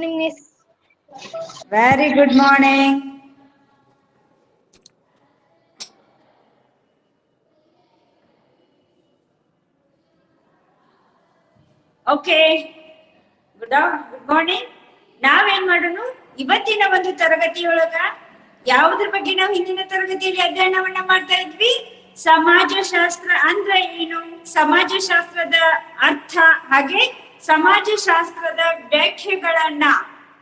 morning, Miss. Very good morning. Okay good good morning ನಾವೇನ್ ಮಾಡೋಣ ಇವತ್ತಿನ ಒಂದು ತರಗತಿಯೊಳಗ ಯಾವುದ್ರ ಬಗ್ಗೆ ನಾವು ಹಿಂದಿನ ತರಗತಿಯಲ್ಲಿ ಅಧ್ಯಯನವನ್ನ ಮಾಡ್ತಾ ಇದ್ವಿ? ಸಮಾಜಶಾಸ್ತ್ರ ಅಂದ್ರೆ ಏನು? ಸಮಾಜಶಾಸ್ತ್ರದ ಅರ್ಥ ಹಾಗೆ ಸಮಾಜಶಾಸ್ತ್ರದ ವ್ಯಾಖ್ಯೆಗಳನ್ನ,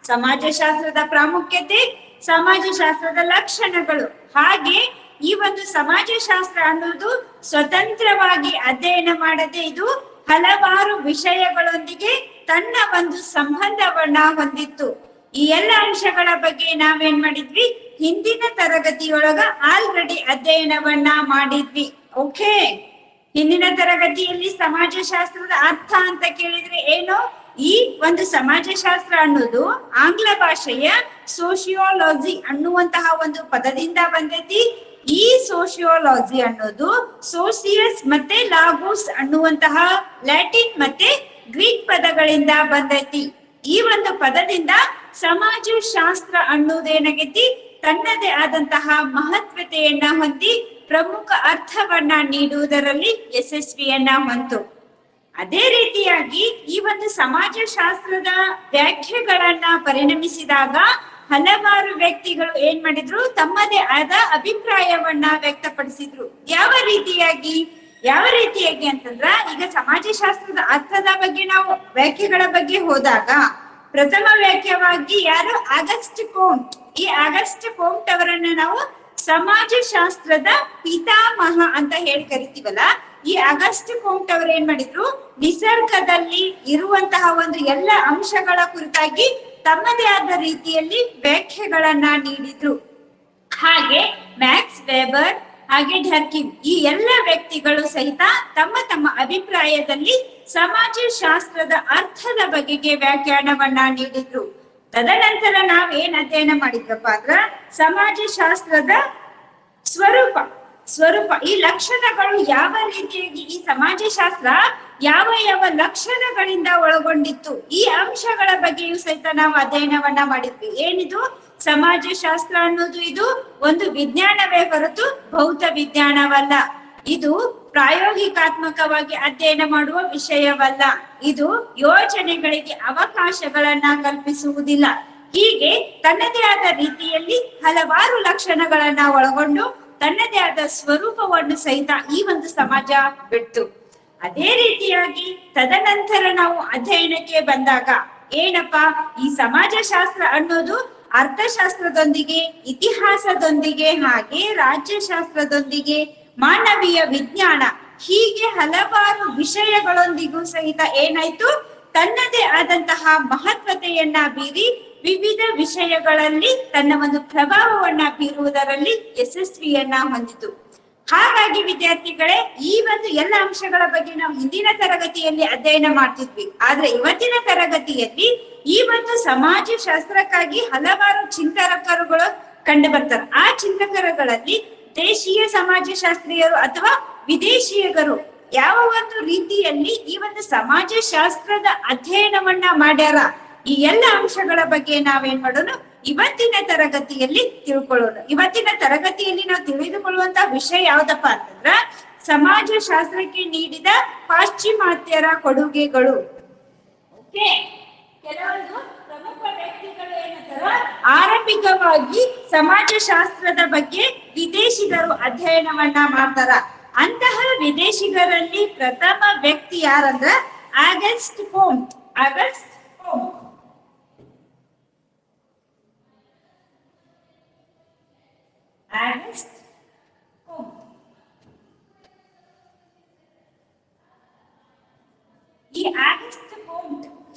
ಸಮಾಜಶಾಸ್ತ್ರದ ಪ್ರಾಮುಖ್ಯತೆ, ಸಮಾಜಶಾಸ್ತ್ರದ ಲಕ್ಷಣಗಳು. ಹಾಗೆ ಈ ಒಂದು ಸಮಾಜಶಾಸ್ತ್ರ ಅನ್ನೋದು ಸ್ವತಂತ್ರವಾಗಿ ಅಧ್ಯಯನ ಮಾಡದೆ ಇದು ಹಲವಾರು ವಿಷಯಗಳೊಂದಿಗೆ ತನ್ನ ಒಂದು ಸಂಬಂಧವನ್ನ ಹೊಂದಿತ್ತು. ಈ ಎಲ್ಲ ಅಂಶಗಳ ಬಗ್ಗೆ ನಾವೇನ್ ಮಾಡಿದ್ವಿ? ಹಿಂದಿನ ತರಗತಿಯೊಳಗ ಆಲ್ರೆಡಿ ಅಧ್ಯಯನವನ್ನ ಮಾಡಿದ್ವಿ. ಓಕೆ ಹಿಂದಿನ ತರಗತಿಯಲ್ಲಿ ಸಮಾಜಶಾಸ್ತ್ರದ ಅರ್ಥ ಅಂತ ಕೇಳಿದ್ರೆ ಏನು? ಈ ಒಂದು ಸಮಾಜಶಾಸ್ತ್ರ ಅನ್ನೋದು ಆಂಗ್ಲ ಭಾಷೆಯ ಸೋಶಿಯೋಲಜಿ ಅನ್ನುವಂತಹ ಒಂದು ಪದದಿಂದ ಬಂದೈತಿ. ಈ ಸೋಶಿಯೋಲಜಿ ಅನ್ನೋದು ಸೋಸಿಯಸ್ ಮತ್ತೆ ಲಾಗೋಸ್ ಅನ್ನುವಂತಹ ಲ್ಯಾಟಿನ್ ಮತ್ತೆ ಗ್ರೀಕ್ ಪದಗಳಿಂದ ಬಂದೈತಿ. ಈ ಒಂದು ಪದದಿಂದ ಸಮಾಜಶಾಸ್ತ್ರ ಅನ್ನೋದೇನಾಗೈತಿ ತನ್ನದೇ ಆದಂತಹ ಮಹತ್ವತೆಯನ್ನ ಹೊಂದಿ ಪ್ರಮುಖ ಅರ್ಥವನ್ನ ನೀಡುವುದರಲ್ಲಿ ಯಶಸ್ವಿಯನ್ನ ಹೊಂತು. ಅದೇ ರೀತಿಯಾಗಿ ಈ ಒಂದು ಸಮಾಜಶಾಸ್ತ್ರದ ವ್ಯಾಖ್ಯೆಗಳನ್ನ ಪರಿಣಮಿಸಿದಾಗ ಹಲವಾರು ವ್ಯಕ್ತಿಗಳು ಏನ್ ಮಾಡಿದ್ರು? ತಮ್ಮದೇ ಆದ ಅಭಿಪ್ರಾಯವನ್ನ ವ್ಯಕ್ತಪಡಿಸಿದ್ರು. ಯಾವ ರೀತಿಯಾಗಿ? ಯಾವ ರೀತಿಯಾಗಿ ಅಂತಂದ್ರ, ಈಗ ಸಮಾಜಶಾಸ್ತ್ರದ ಅರ್ಥದ ಬಗ್ಗೆ ನಾವು ವ್ಯಾಖ್ಯೆಗಳ ಬಗ್ಗೆ ಹೋದಾಗ, ಪ್ರಥಮ ವ್ಯಾಖ್ಯವಾಗಿ ಯಾರು? August Comte. ಈ ಆಗಸ್ಟ್ ಕೋಂಟ್ ಅವರನ್ನ ನಾವು ಸಮಾಜಶಾಸ್ತ್ರದ ಪಿತಾಮಹ ಅಂತ ಹೇಳಿ ಕರಿತೀವಲ್ಲ, ಈ ಅಗಸ್ಟ್ ಕೋಂಟ್ ಅವರು ಏನ್ ಮಾಡಿದ್ರು? ನಿಸರ್ಗದಲ್ಲಿ ಇರುವಂತಹ ಒಂದು ಎಲ್ಲ ಅಂಶಗಳ ಕುರಿತಾಗಿ ತಮ್ಮದೇ ಆದ ರೀತಿಯಲ್ಲಿ ವ್ಯಾಖ್ಯೆಗಳನ್ನ ನೀಡಿದ್ರು. ಹಾಗೆ ಮ್ಯಾಕ್ಸ್ ವೆಬರ್, ಹಾಗೆ ಢರ್ಕಿನ್, ಈ ಎಲ್ಲ ವ್ಯಕ್ತಿಗಳು ಸಹಿತ ತಮ್ಮ ತಮ್ಮ ಅಭಿಪ್ರಾಯದಲ್ಲಿ ಸಮಾಜಶಾಸ್ತ್ರದ ಅರ್ಥದ ಬಗೆಗೆ ವ್ಯಾಖ್ಯಾನವನ್ನ ನೀಡಿದ್ರು. ತದನಂತರ ನಾವೇನ್ ಅಧ್ಯಯನ ಮಾಡಿದ್ರಪ್ಪ ಅಂದ್ರ, ಸಮಾಜಶಾಸ್ತ್ರದ ಸ್ವರೂಪ ಸ್ವರೂಪ. ಈ ಲಕ್ಷಣಗಳು ಯಾವ ರೀತಿಯಾಗಿ, ಈ ಸಮಾಜಶಾಸ್ತ್ರ ಯಾವ ಯಾವ ಲಕ್ಷಣಗಳಿಂದ ಒಳಗೊಂಡಿತ್ತು? ಈ ಅಂಶಗಳ ಬಗ್ಗೆಯೂ ಸಹಿತ ನಾವು ಅಧ್ಯಯನವನ್ನ ಮಾಡಿದ್ವಿ. ಏನಿದು? ಸಮಾಜಶಾಸ್ತ್ರ ಅನ್ನೋದು ಇದು ಒಂದು ವಿಜ್ಞಾನವೇ ಹೊರತು ಭೌತ ವಿಜ್ಞಾನವಲ್ಲ. ಇದು ಪ್ರಾಯೋಗಿಕಾತ್ಮಕವಾಗಿ ಅಧ್ಯಯನ ಮಾಡುವ ವಿಷಯವಲ್ಲ. ಇದು ಯೋಜನೆಗಳಿಗೆ ಅವಕಾಶಗಳನ್ನ ಕಲ್ಪಿಸುವುದಿಲ್ಲ. ಹೀಗೆ ತನ್ನದೇ ಆದ ರೀತಿಯಲ್ಲಿ ಹಲವಾರು ಲಕ್ಷಣಗಳನ್ನ ಒಳಗೊಂಡು ತನ್ನದೇ ಆದ ಸ್ವರೂಪವನ್ನು ಸಹಿತ ಈ ಒಂದು ಸಮಾಜ ಬಿಟ್ಟು ಅದೇ ರೀತಿಯಾಗಿ ತದನಂತರ ನಾವು ಅಧ್ಯಯನಕ್ಕೆ ಬಂದಾಗ ಏನಪ್ಪ, ಈ ಸಮಾಜಶಾಸ್ತ್ರ ಅನ್ನೋದು ಅರ್ಥಶಾಸ್ತ್ರದೊಂದಿಗೆ, ಇತಿಹಾಸದೊಂದಿಗೆ ಹಾಗೆ ರಾಜ್ಯಶಾಸ್ತ್ರದೊಂದಿಗೆ, ಮಾನವೀಯ ವಿಜ್ಞಾನ ಹೀಗೆ ಹಲವಾರು ವಿಷಯಗಳೊಂದಿಗೂ ಸಹಿತ ಏನಾಯ್ತು? ತನ್ನದೇ ಆದಂತಹ ಮಹತ್ವತೆಯನ್ನ ಬೀರಿ ವಿವಿಧ ವಿಷಯಗಳಲ್ಲಿ ತನ್ನ ಒಂದು ಪ್ರಭಾವವನ್ನ ಬೀರುವುದರಲ್ಲಿ ಯಶಸ್ವಿಯನ್ನ ಹೊಂದಿತು. ಹಾಗಾಗಿ ವಿದ್ಯಾರ್ಥಿಗಳೇ, ಈ ಒಂದು ಎಲ್ಲ ಅಂಶಗಳ ಬಗ್ಗೆ ನಾವು ಹಿಂದಿನ ತರಗತಿಯಲ್ಲಿ ಅಧ್ಯಯನ ಮಾಡ್ತಿದ್ವಿ. ಆದ್ರೆ ಇವತ್ತಿನ ತರಗತಿಯಲ್ಲಿ ಈ ಒಂದು ಸಮಾಜಶಾಸ್ತ್ರಕ್ಕಾಗಿ ಹಲವಾರು ಚಿಂತಕರುಗಳು ಕಂಡು ಬರ್ತಾರೆ ಆ ಚಿಂತಕರುಗಳಲ್ಲಿ ದೇಶೀಯ ಸಮಾಜಶಾಸ್ತ್ರೀಯರು ಅಥವಾ ವಿದೇಶಿಯರು ಯಾವ ಒಂದು ರೀತಿಯಲ್ಲಿ ಈ ಒಂದು ಸಮಾಜಶಾಸ್ತ್ರದ ಅಧ್ಯಯನವನ್ನ ಮಾಡ್ಯಾರ? ಈ ಎಲ್ಲ ಅಂಶಗಳ ಬಗ್ಗೆ ನಾವೇನ್ ಮಾಡೋಣ ಇವತ್ತಿನ ತರಗತಿಯಲ್ಲಿ ತಿಳ್ಕೊಳ್ಳೋಣ ಇವತ್ತಿನ ತರಗತಿಯಲ್ಲಿ ನಾವು ತಿಳಿದುಕೊಳ್ಳುವಂತ ವಿಷಯ ಯಾವ್ದಪ್ಪ ಅಂತಂದ್ರ ಸಮಾಜಶಾಸ್ತ್ರಕ್ಕೆ ನೀಡಿದ ಪಾಶ್ಚಿಮಾತ್ಯರ ಕೊಡುಗೆಗಳು. ಓಕೆ? ಕೆಲವೊಂದು ಪ್ರಮುಖ ವ್ಯಕ್ತಿಗಳು ಏನಂತಾರ? ಆರಂಭಿಕವಾಗಿ ಸಮಾಜಶಾಸ್ತ್ರದ ಬಗ್ಗೆ ವಿದೇಶಿಗರು ಅಧ್ಯಯನವನ್ನ ಮಾಡ್ತಾರ. ಅಂತಹ ವಿದೇಶಿಗರಲ್ಲಿ ಪ್ರಥಮ ವ್ಯಕ್ತಿ ಯಾರಂದ್ರ? ಆಗಸ್ಟ್ ಹೋಮ್ ಆಗಸ್ಟ್ ಕೋಂಟ್ ಕೋಂಟ್ ಈ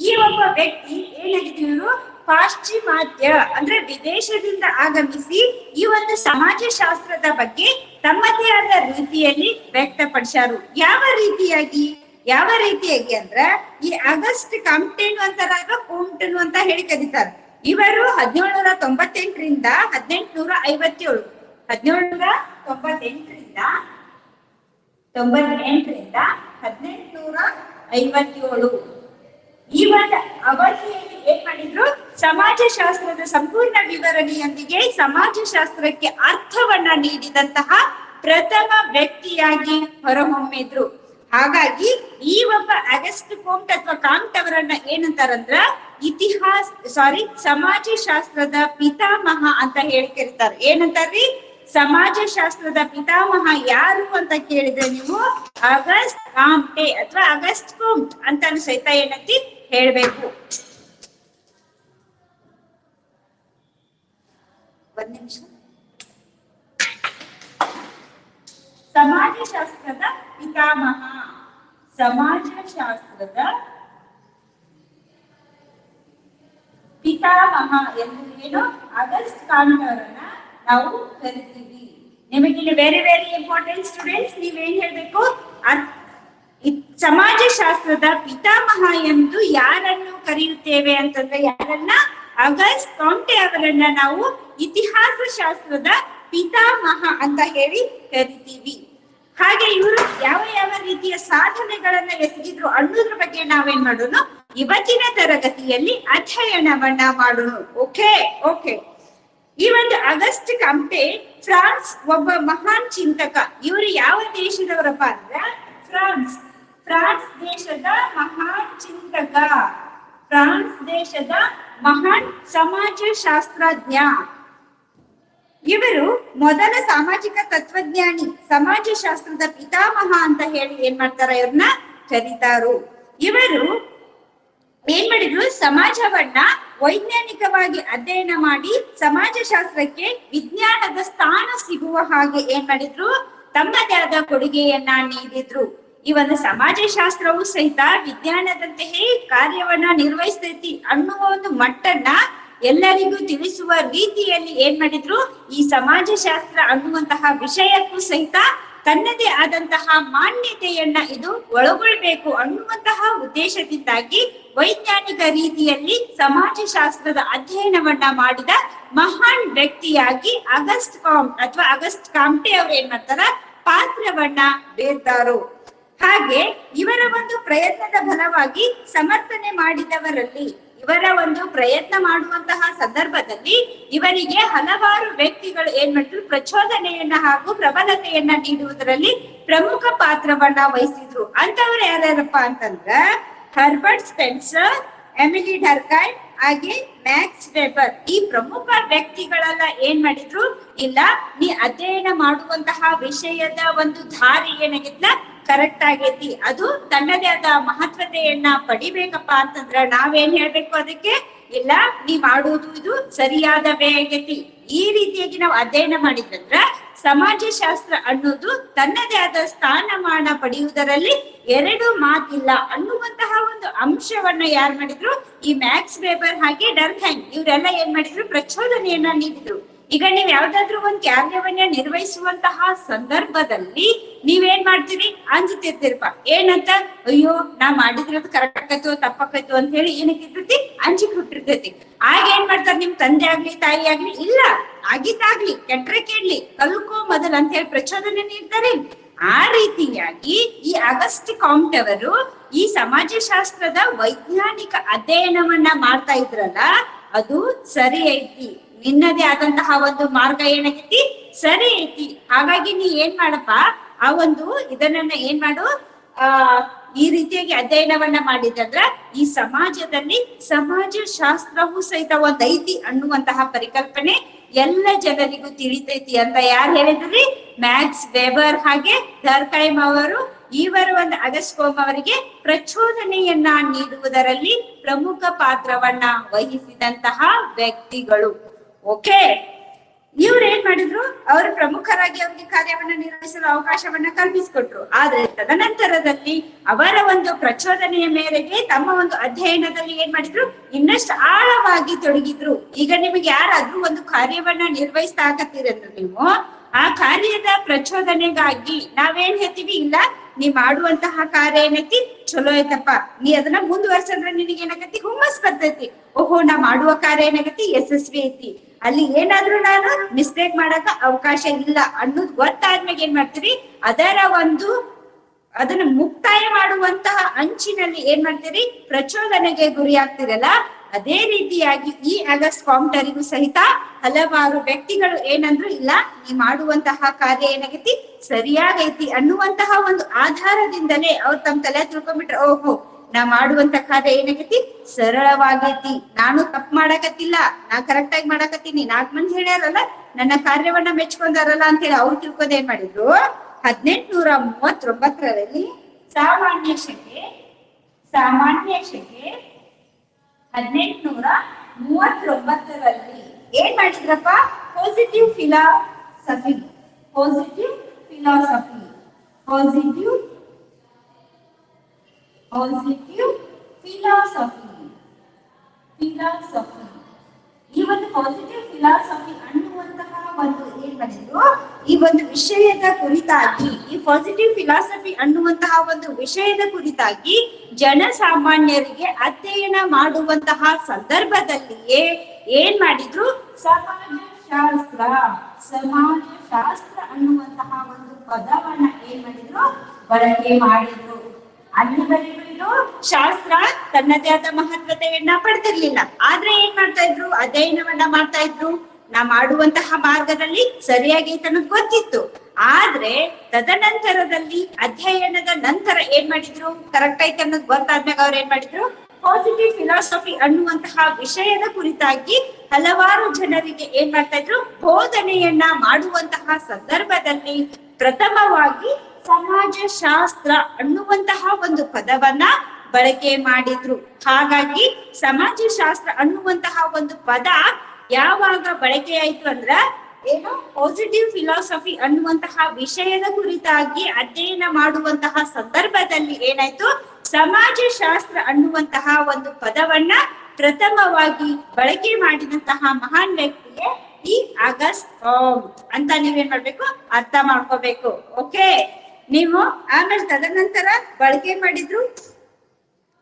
ಈ ಒಬ್ಬ ವ್ಯಕ್ತಿ ಏನಾಗಿದ್ರು ಪಾಶ್ಚಿಮಾತ್ಯ, ಅಂದ್ರೆ ವಿದೇಶದಿಂದ ಆಗಮಿಸಿ ಈ ಒಂದು ಸಮಾಜಶಾಸ್ತ್ರದ ಬಗ್ಗೆ ತಮ್ಮದೇ ಆದ ರೀತಿಯಲ್ಲಿ ವ್ಯಕ್ತಪಡಿಸಾರು ಯಾವ ರೀತಿಯಾಗಿ? ಯಾವ ರೀತಿಯಾಗಿ ಅಂದ್ರ ಈ ಆಗಸ್ಟ್ ಕಂಪ್ಟೆನ್ ಅಂತಾರ ಕೋಂಟನ್ ಅಂತ ಹೇಳಿ ಕರೀತಾರೆ. ಇವರು ಹದಿನೇಳು ನೂರ ತೊಂಬತ್ತೆಂಟರಿಂದ ಹದಿನೆಂಟುನೂರ ಐವತ್ತೇಳು. ಹದಿನೇಳನೂರ ತೊಂಬತ್ತೆಂಟರಿಂದ ತೊಂಬತ್ತೆಂಟರಿಂದ ಹದಿನೆಂಟುನೂರ ಐವತ್ತೇಳು ಈ ಒಂದು ಅವಧಿಯಲ್ಲಿ ಏನ್ ಮಾಡಿದ್ರು? ಸಮಾಜಶಾಸ್ತ್ರದ ಸಂಪೂರ್ಣ ವಿವರಣೆಯೊಂದಿಗೆ ಸಮಾಜಶಾಸ್ತ್ರಕ್ಕೆ ಅರ್ಥವನ್ನ ನೀಡಿದಂತಹ ಪ್ರಥಮ ವ್ಯಕ್ತಿಯಾಗಿ ಹೊರಹೊಮ್ಮಿದ್ರು. ಹಾಗಾಗಿ ಈ ಒಬ್ಬ ಅಗಸ್ಟ್ ಕೋಮ್ಟ್ ಅಥವಾ ಕಾಂಟ್ ಅವರನ್ನ ಏನಂತಾರಂದ್ರ ಇತಿಹಾಸ ಸಾರಿ ಸಮಾಜಶಾಸ್ತ್ರದ ಪಿತಾಮಹ ಅಂತ ಹೇಳಿ ಕರೀತಾರೆ ಏನಂತಾರ್ರಿ? ಸಮಾಜಶಾಸ್ತ್ರದ ಪಿತಾಮಹ ಯಾರು ಅಂತ ಕೇಳಿದ್ರೆ ನೀವು ಆಗಸ್ಟ್ ಕಾಮ್ಟೆ ಅಥವಾ ಆಗಸ್ಟ್ ಕೋಮ್ಟ್ ಅಂತ ಸಹಿತ ಏನಂತಿ? ಹೇಳಬೇಕು. ಒಂದ್ ನಿಮಿಷ. ಸಮಾಜಶಾಸ್ತ್ರದ ಪಿತಾಮಹ. ಸಮಾಜಶಾಸ್ತ್ರದ ಪಿತಾಮಹ ಎಂದು ಏನು? ಆಗಸ್ಟ್ ಕಾಂಟ್ ಅವರನ್ನ ನಾವು ಕರಿತೀವಿ ನಿಮಗೆ ಇಲ್ಲಿ ವೆರಿ ವೆರಿ ಇಂಪಾರ್ಟೆಂಟ್ ಸ್ಟೂಡೆಂಟ್ಸ್ ನೀವೇನ್ ಹೇಳ್ಬೇಕು? ಸಮಾಜಶಾಸ್ತ್ರದ ಪಿತಾಮಹ ಎಂದು ಯಾರನ್ನು ಕರೆಯುತ್ತೇವೆ ಅಂತಂದ್ರೆ ಯಾರನ್ನ? ಅಗಸ್ಟ್ ಕೌಂಟೆ ಅವರನ್ನ ನಾವು ಇತಿಹಾಸ ಶಾಸ್ತ್ರದ ಪಿತಾಮಹ ಅಂತ ಹೇಳಿ ಕರಿತೀವಿ. ಹಾಗೆ ಇವರು ಯಾವ ಯಾವ ರೀತಿಯ ಸಾಧನೆಗಳನ್ನ ಎಸಗಿದ್ರು ಅನ್ನೋದ್ರ ಬಗ್ಗೆ ನಾವೇನ್ ಮಾಡೋಣ ಇವತ್ತಿನ ತರಗತಿಯಲ್ಲಿ ಅಧ್ಯಯನವನ್ನ ಮಾಡೋಣ ಓಕೆ ಓಕೆ ಈ ಒಂದು ಅಗಸ್ಟ್ ಕಂಪೆ ಫ್ರಾನ್ಸ್ ಒಬ್ಬ ಮಹಾನ್ ಚಿಂತಕ. ಇವರು ಯಾವ ದೇಶದವರಪ್ಪ ಅಂದ್ರೆ ಫ್ರಾನ್ಸ್. ಫ್ರಾನ್ಸ್ ದೇಶದ ಮಹಾನ್ ಚಿಂತಕ. ಫ್ರಾನ್ಸ್ ದೇಶದ ಮಹಾನ್ ಸಮಾಜಶಾಸ್ತ್ರಜ್ಞ. ಇವರು ಮೊದಲ ಸಾಮಾಜಿಕ ತತ್ವಜ್ಞಾನಿ, ಸಮಾಜಶಾಸ್ತ್ರದ ಪಿತಾಮಹ ಅಂತ ಹೇಳಿ ಏನ್ ಮಾಡ್ತಾರ ಇವ್ರನ್ನ? ಕರೀತಾರು. ಇವರು ಏನ್ ಮಾಡಿದ್ರು ಸಮಾಜವನ್ನ ವೈಜ್ಞಾನಿಕವಾಗಿ ಅಧ್ಯಯನ ಮಾಡಿ ಸಮಾಜಶಾಸ್ತ್ರಕ್ಕೆ ವಿಜ್ಞಾನದ ಸ್ಥಾನ ಸಿಗುವ ಹಾಗೆ ಏನ್ ಮಾಡಿದ್ರು? ತಮ್ಮದೇ ಆದ ಕೊಡುಗೆಯನ್ನ ನೀಡಿದ್ರು. ಈ ಒಂದು ಸಮಾಜಶಾಸ್ತ್ರವು ಸಹಿತ ವಿಜ್ಞಾನದಂತೆಯೇ ಕಾರ್ಯವನ್ನ ನಿರ್ವಹಿಸ್ತೈತಿ ಅನ್ನುವ ಒಂದು ಮಟ್ಟನ್ನ ಎಲ್ಲರಿಗೂ ತಿಳಿಸುವ ರೀತಿಯಲ್ಲಿ ಏನ್ ಮಾಡಿದ್ರು? ಈ ಸಮಾಜಶಾಸ್ತ್ರ ಅನ್ನುವಂತಹ ವಿಷಯಕ್ಕೂ ಸಹಿತ ತನ್ನದೇ ಆದಂತಹ ಮಾನ್ಯತೆಯನ್ನ ಇದು ಒಳಗೊಳ್ಬೇಕು ಅನ್ನುವಂತಹ ಉದ್ದೇಶದಿಂದಾಗಿ ವೈಜ್ಞಾನಿಕ ರೀತಿಯಲ್ಲಿ ಸಮಾಜಶಾಸ್ತ್ರದ ಅಧ್ಯಯನವನ್ನ ಮಾಡಿದ ಮಹಾನ್ ವ್ಯಕ್ತಿಯಾಗಿ ಅಗಸ್ಟ್ ಕಾಮ್ ಅಥವಾ ಅಗಸ್ಟ್ ಕಾಮ್ಟೆ ಅವರು ಏನ್ ಮಾಡ್ತಾರ? ಪಾತ್ರವನ್ನ ಬೇರ್ತಾರು ಹಾಗೆ ಇವರ ಒಂದು ಪ್ರಯತ್ನದ ಫಲವಾಗಿ ಸಮರ್ಥನೆ ಮಾಡಿದವರಲ್ಲಿ ಇವರ ಒಂದು ಪ್ರಯತ್ನ ಮಾಡುವಂತಹ ಸಂದರ್ಭದಲ್ಲಿ ಇವರಿಗೆ ಹಲವಾರು ವ್ಯಕ್ತಿಗಳು ಏನ್ ಮಾಡಿದ್ರು, ಪ್ರಚೋದನೆಯನ್ನ ಹಾಗೂ ಪ್ರಬಲತೆಯನ್ನ ನೀಡುವುದರಲ್ಲಿ ಪ್ರಮುಖ ಪಾತ್ರವನ್ನ ವಹಿಸಿದ್ರು. ಅಂತವ್ರು ಯಾರ್ಯಾರಪ್ಪ ಅಂತಂದ್ರ, ಹರ್ಬರ್ಟ್ ಸ್ಪೆನ್ಸರ್, ಎಮಿಲಿ ಡರ್ಕೈಟ್ ಹಾಗೆ ಮ್ಯಾಕ್ಸ್ ವೆಬರ್. ಈ ಪ್ರಮುಖ ವ್ಯಕ್ತಿಗಳೆಲ್ಲ ಏನ್ ಮಾಡಿದ್ರು, ಇಲ್ಲ, ನೀ ಅಧ್ಯಯನ ಮಾಡುವಂತಹ ವಿಷಯದ ಒಂದು ದಾರಿ ಏನಾಗಿತ್ಲ ಕರೆಕ್ಟ್ ಆಗೈತಿ. ಅದು ತನ್ನದೇ ಆದ ಮಹತ್ವತೆಯನ್ನ ಪಡಿಬೇಕಪ್ಪ ಅಂತಂದ್ರ ನಾವೇನ್ ಹೇಳ್ಬೇಕು ಅದಕ್ಕೆ? ಇಲ್ಲ, ನೀವ್ ಆಡುವುದು ಇದು ಸರಿಯಾದ ವೇ ಆಗೈತಿ. ಈ ರೀತಿಯಾಗಿ ನಾವು ಅಧ್ಯಯನ ಮಾಡಿದ್ರಂದ್ರ ಸಮಾಜಶಾಸ್ತ್ರ ಅನ್ನೋದು ತನ್ನದೇ ಆದ ಸ್ಥಾನಮಾನ ಪಡೆಯುವುದರಲ್ಲಿ ಎರಡು ಮಾತಿಲ್ಲ ಅನ್ನುವಂತಹ ಒಂದು ಅಂಶವನ್ನ ಯಾರು ಮಾಡಿದ್ರು? ಈ ಮ್ಯಾಕ್ಸ್ ವೇಬರ್ ಹಾಗೆ ಡರ್ಹ್ಯಾಂಗ್ ಇವರೆಲ್ಲ ಏನ್ ಮಾಡಿದ್ರು? ಪ್ರಚೋದನೆಯನ್ನ ನೀಡಿದ್ರು. ಈಗ ನೀವ್ ಯಾವ್ದಾದ್ರು ಒಂದ್ ಕಾರ್ಯವನ್ನ ನಿರ್ವಹಿಸುವಂತಹ ಸಂದರ್ಭದಲ್ಲಿ ನೀವೇನ್ ಮಾಡ್ತೀರಿ? ಅಂಜುತ್ತಿರ್ತೀರಪ್ಪ ಏನಂತ? ಅಯ್ಯೋ, ನಾ ಮಾಡಿದ್ರದ್ ಕರೆಕ್ಟ್ ಆಕೈತು ತಪ್ಪಾಕೈತು ಅಂತ ಹೇಳಿ ಏನಕ್ಕೆ ಇರ್ತೈತಿ ಅಂಜಿಕ್ ಹುಟ್ಟಿರ್ತೈತಿ ಆಗ ಏನ್ ಮಾಡ್ತಾರ ನಿಮ್ ತಂದೆ ಆಗ್ಲಿ, ತಾಯಿ ಆಗ್ಲಿ? ಇಲ್ಲ, ಆಗಿದ್ದಾಗ್ಲಿ, ಕೆಟ್ರೆ ಕೇಳ್ಲಿ, ಕಲ್ಕೋ ಮೊದಲ್ ಅಂತ ಹೇಳಿ ಪ್ರಚೋದನೆ ನೀಡ್ತಾರೆ. ಆ ರೀತಿಯಾಗಿ ಈ ಅಗಸ್ಟ್ ಕಾಂಟ್ ಅವರು ಈ ಸಮಾಜಶಾಸ್ತ್ರದ ವೈಜ್ಞಾನಿಕ ಅಧ್ಯಯನವನ್ನ ಮಾಡ್ತಾ ಇದ್ರಲ್ಲ, ಅದು ಸರಿ ಐತಿ. ನಿನ್ನದೇ ಆದಂತಹ ಒಂದು ಮಾರ್ಗ ಏನಾಗೈತಿ ಸರಿ ಐತಿ. ಹಾಗಾಗಿ ನೀ ಏನ್ ಮಾಡಪ್ಪ? ಆ ಒಂದು ಇದನ್ನ ಏನ್ ಮಾಡು? ಆ, ಈ ರೀತಿಯಾಗಿ ಅಧ್ಯಯನವನ್ನ ಮಾಡಿದಂದ್ರ ಈ ಸಮಾಜದಲ್ಲಿ ಸಮಾಜಶಾಸ್ತ್ರವೂ ಸಹಿತ ಒಂದ್ ಐತಿ ಅನ್ನುವಂತಹ ಪರಿಕಲ್ಪನೆ ಎಲ್ಲ ಜನರಿಗೂ ತಿಳಿತೈತಿ ಅಂತ ಯಾರು ಹೇಳಿದ್ರಿ? ಮ್ಯಾಕ್ಸ್ ವೆಬರ್ ಹಾಗೆ ದರ್ಕೈಮ್ ಅವರು. ಇವರ ಒಂದು ಅಗಸ್ಕೋಮ್ ಅವರಿಗೆ ಪ್ರಚೋದನೆಯನ್ನ ನೀಡುವುದರಲ್ಲಿ ಪ್ರಮುಖ ಪಾತ್ರವನ್ನ ವಹಿಸಿದಂತಹ ವ್ಯಕ್ತಿಗಳು. ಓಕೆ? ಇವ್ರು ಏನ್ ಮಾಡಿದ್ರು? ಅವರು ಪ್ರಮುಖರಾಗಿ ಅವರಿಗೆ ಕಾರ್ಯವನ್ನ ನಿರ್ವಹಿಸಲು ಅವಕಾಶವನ್ನ ಕಲ್ಪಿಸಿಕೊಟ್ರು. ಆದ್ರೆ ತದನಂತರದಲ್ಲಿ ಅವರ ಒಂದು ಪ್ರಚೋದನೆಯ ಮೇರೆಗೆ ತಮ್ಮ ಒಂದು ಅಧ್ಯಯನದಲ್ಲಿ ಏನ್ ಮಾಡಿದ್ರು? ಇನ್ನಷ್ಟು ಆಳವಾಗಿ ತೊಡಗಿದ್ರು. ಈಗ ನಿಮಗೆ ಯಾರಾದ್ರೂ ಒಂದು ಕಾರ್ಯವನ್ನ ನಿರ್ವಹಿಸ್ತಾ ಆಗತ್ತೀರಂದ್ರೆ ನೀವು, ಆ ಕಾರ್ಯದ ಪ್ರಚೋದನೆಗಾಗಿ ನಾವೇನ್ ಹೇಳ್ತೀವಿ? ಇಲ್ಲ ನೀ ಮಾಡುವಂತಹ ಕಾರ್ಯ ಏನೈತಿ ಚಲೋ ಐತಪ್ಪ. ನೀ ಅದನ್ನ ಮುಂದುವರ್ಸಂದ್ರ ನಿನಗೆ ಏನಾಗತಿ ಹುಮ್ಮಸ್ ಬರ್ತೈತಿ. ಓಹೋ, ನಾ ಮಾಡುವ ಕಾರ್ಯ ಏನಾಗತಿ ಯಶಸ್ವಿ ಐತಿ. ಅಲ್ಲಿ ಏನಾದ್ರೂ ನಾನು ಮಿಸ್ಟೇಕ್ ಮಾಡಕ ಅವಕಾಶ ಇಲ್ಲ ಅನ್ನೋದು ಗೊತ್ತಾದ್ಮೇಲೆ ಏನ್ ಮಾಡ್ತೀರಿ? ಅದರ ಒಂದು ಅದನ್ನ ಮುಕ್ತಾಯ ಮಾಡುವಂತಹ ಅಂಚಿನಲ್ಲಿ ಏನ್ ಮಾಡ್ತೀರಿ? ಪ್ರಚೋದನೆಗೆ ಗುರಿ ಆಗ್ತಿರಲ್ಲ? ಅದೇ ರೀತಿಯಾಗಿ ಈ ಆಗಸ್ಟ್ ಕಾಮ್ಟರಿಗೂ ಸಹಿತ ಹಲವಾರು ವ್ಯಕ್ತಿಗಳು ಏನಂದ್ರು ಇಲ್ಲ, ನೀ ಮಾಡುವಂತಹ ಕಾರ್ಯ ಏನಾಗೈತಿ ಸರಿಯಾಗೈತಿ ಅನ್ನುವಂತಹ ಒಂದು ಆಧಾರದಿಂದಲೇ ಅವ್ರು ತಮ್ಮ ತಲೆ ತಿಳ್ಕೊಂಡ್ಬಿಟ್ರೆ, ಓಹೋ, ನಾ ಮಾಡುವಂತ ಕಾರ್ಯ ಏನಾಗೈತಿ? ಸರಳವಾಗೈತಿ. ನಾನು ತಪ್ಪು ಮಾಡಕತ್ತಿಲ್ಲ. ನಾ ಕರೆಕ್ಟ್ ಆಗಿ ಮಾಡಕತ್ತೀನಿ. ನಾಲ್ಕ್ ಮಂದಿ ಹೇಳ್ಯಾರಲ್ಲ, ನನ್ನ ಕಾರ್ಯವನ್ನ ಮೆಚ್ಕೊಂಡಾರಲ್ಲ ಅಂತ ಹೇಳಿ ಅವ್ರು ತಿಳ್ಕೊಂಡ್ ಏನ್ ಮಾಡಿದ್ರು? ಹದಿನೆಂಟುನೂರ ಮೂವತ್ತೊಂಬತ್ತರಲ್ಲಿ ಸಾಮಾನ್ಯ ಶಕೆ ಸಾಮಾನ್ಯ ಶಕೆ ಹದಿನೆಂಟುನೂರ ಮೂವತ್ತೊಂಬತ್ತರಲ್ಲಿ ಏನ್ ಮಾಡಿದ್ರಪ್ಪ? Positive philosophy positive philosophy Positive, positive philosophy philosophy ಈ ಒಂದು ಪಾಸಿಟಿವ್ ಫಿಲಾಸಫಿ ಅನ್ನುವಂತಹ ಒಂದು ಏನ್ ಮಾಡಿದ್ರು? ಈ ಒಂದು ವಿಷಯದ ಕುರಿತಾಗಿ ಈ ಪಾಸಿಟಿವ್ ಫಿಲಾಸಫಿ ಅನ್ನುವಂತಹ ಒಂದು ವಿಷಯದ ಕುರಿತಾಗಿ ಜನಸಾಮಾನ್ಯರಿಗೆ ಅಧ್ಯಯನ ಮಾಡುವಂತಹ ಸಂದರ್ಭದಲ್ಲಿಯೇ ಏನ್ ಮಾಡಿದ್ರು? ಸಮಾಜಶಾಸ್ತ್ರ ಸಮಾಜಶಾಸ್ತ್ರ ಅನ್ನುವಂತಹ ಒಂದು ಪದವನ್ನ ಏನ್ ಮಾಡಿದ್ರು? ಬಳಕೆ ಮಾಡಿದ್ರು. ಅಲ್ಲಿವರೆಗೂ ಶಾಸ್ತ್ರ ತನ್ನದೇ ಆದ ಮಹತ್ವತೆಯನ್ನ ಪಡೆದಿರ್ಲಿಲ್ಲ. ಆದ್ರೆ ಏನ್ ಮಾಡ್ತಾ ಇದ್ರು? ಅಧ್ಯಯನವನ್ನ ಮಾಡ್ತಾ ಇದ್ರು. ನಾ ಮಾಡುವಂತಹ ಮಾರ್ಗದಲ್ಲಿ ಸರಿಯಾಗಿ ತನಗ್ ಗೊತ್ತಿತ್ತು. ಆದ್ರೆ ತದನಂತರದಲ್ಲಿ ಅಧ್ಯಯನದ ನಂತರ ಏನ್ ಮಾಡಿದ್ರು? ಕರೆಕ್ಟ್ ಐತ ಅನ್ನೋದು ಗೊತ್ತಾದ್ಮೇಲೆ ಅವ್ರು ಏನ್ ಮಾಡಿದ್ರು? ಪಾಸಿಟಿವ್ ಫಿಲಾಸಫಿ ಅನ್ನುವಂತಹ ವಿಷಯದ ಕುರಿತಾಗಿ ಹಲವಾರು ಜನರಿಗೆ ಏನ್ ಮಾಡ್ತಾ ಇದ್ರು? ಬೋಧನೆಯನ್ನ ಮಾಡುವಂತಹ ಸಂದರ್ಭದಲ್ಲಿ ಪ್ರಥಮವಾಗಿ ಸಮಾಜಶಾಸ್ತ್ರ ಅನ್ನುವಂತಹ ಒಂದು ಪದವನ್ನ ಬಳಕೆ ಮಾಡಿದ್ರು. ಹಾಗಾಗಿ ಸಮಾಜಶಾಸ್ತ್ರ ಅನ್ನುವಂತಹ ಒಂದು ಪದ ಯಾವಾಗ ಬಳಕೆ ಆಯ್ತು ಅಂದ್ರ ಏನು ಪಾಸಿಟಿವ್ ಫಿಲಾಸಫಿ ಅನ್ನುವಂತಹ ವಿಷಯದ ಕುರಿತಾಗಿ ಅಧ್ಯಯನ ಮಾಡುವಂತಹ ಸಂದರ್ಭದಲ್ಲಿ ಏನಾಯ್ತು? ಸಮಾಜಶಾಸ್ತ್ರ ಅನ್ನುವಂತಹ ಒಂದು ಪದವನ್ನ ಪ್ರಥಮವಾಗಿ ಬಳಕೆ ಮಾಡಿದಂತಹ ಮಹಾನ್ ವ್ಯಕ್ತಿಗೆ ಈ ಆಗಸ್ಟ್ ಅಂತ ನೀವೇನ್ ಮಾಡ್ಬೇಕು? ಅರ್ಥ ಮಾಡ್ಕೋಬೇಕು. ಓಕೆ? ನೀವು ಆಮೇಲೆ ತದನಂತರ ಬಳಕೆ ಮಾಡಿದ್ರು,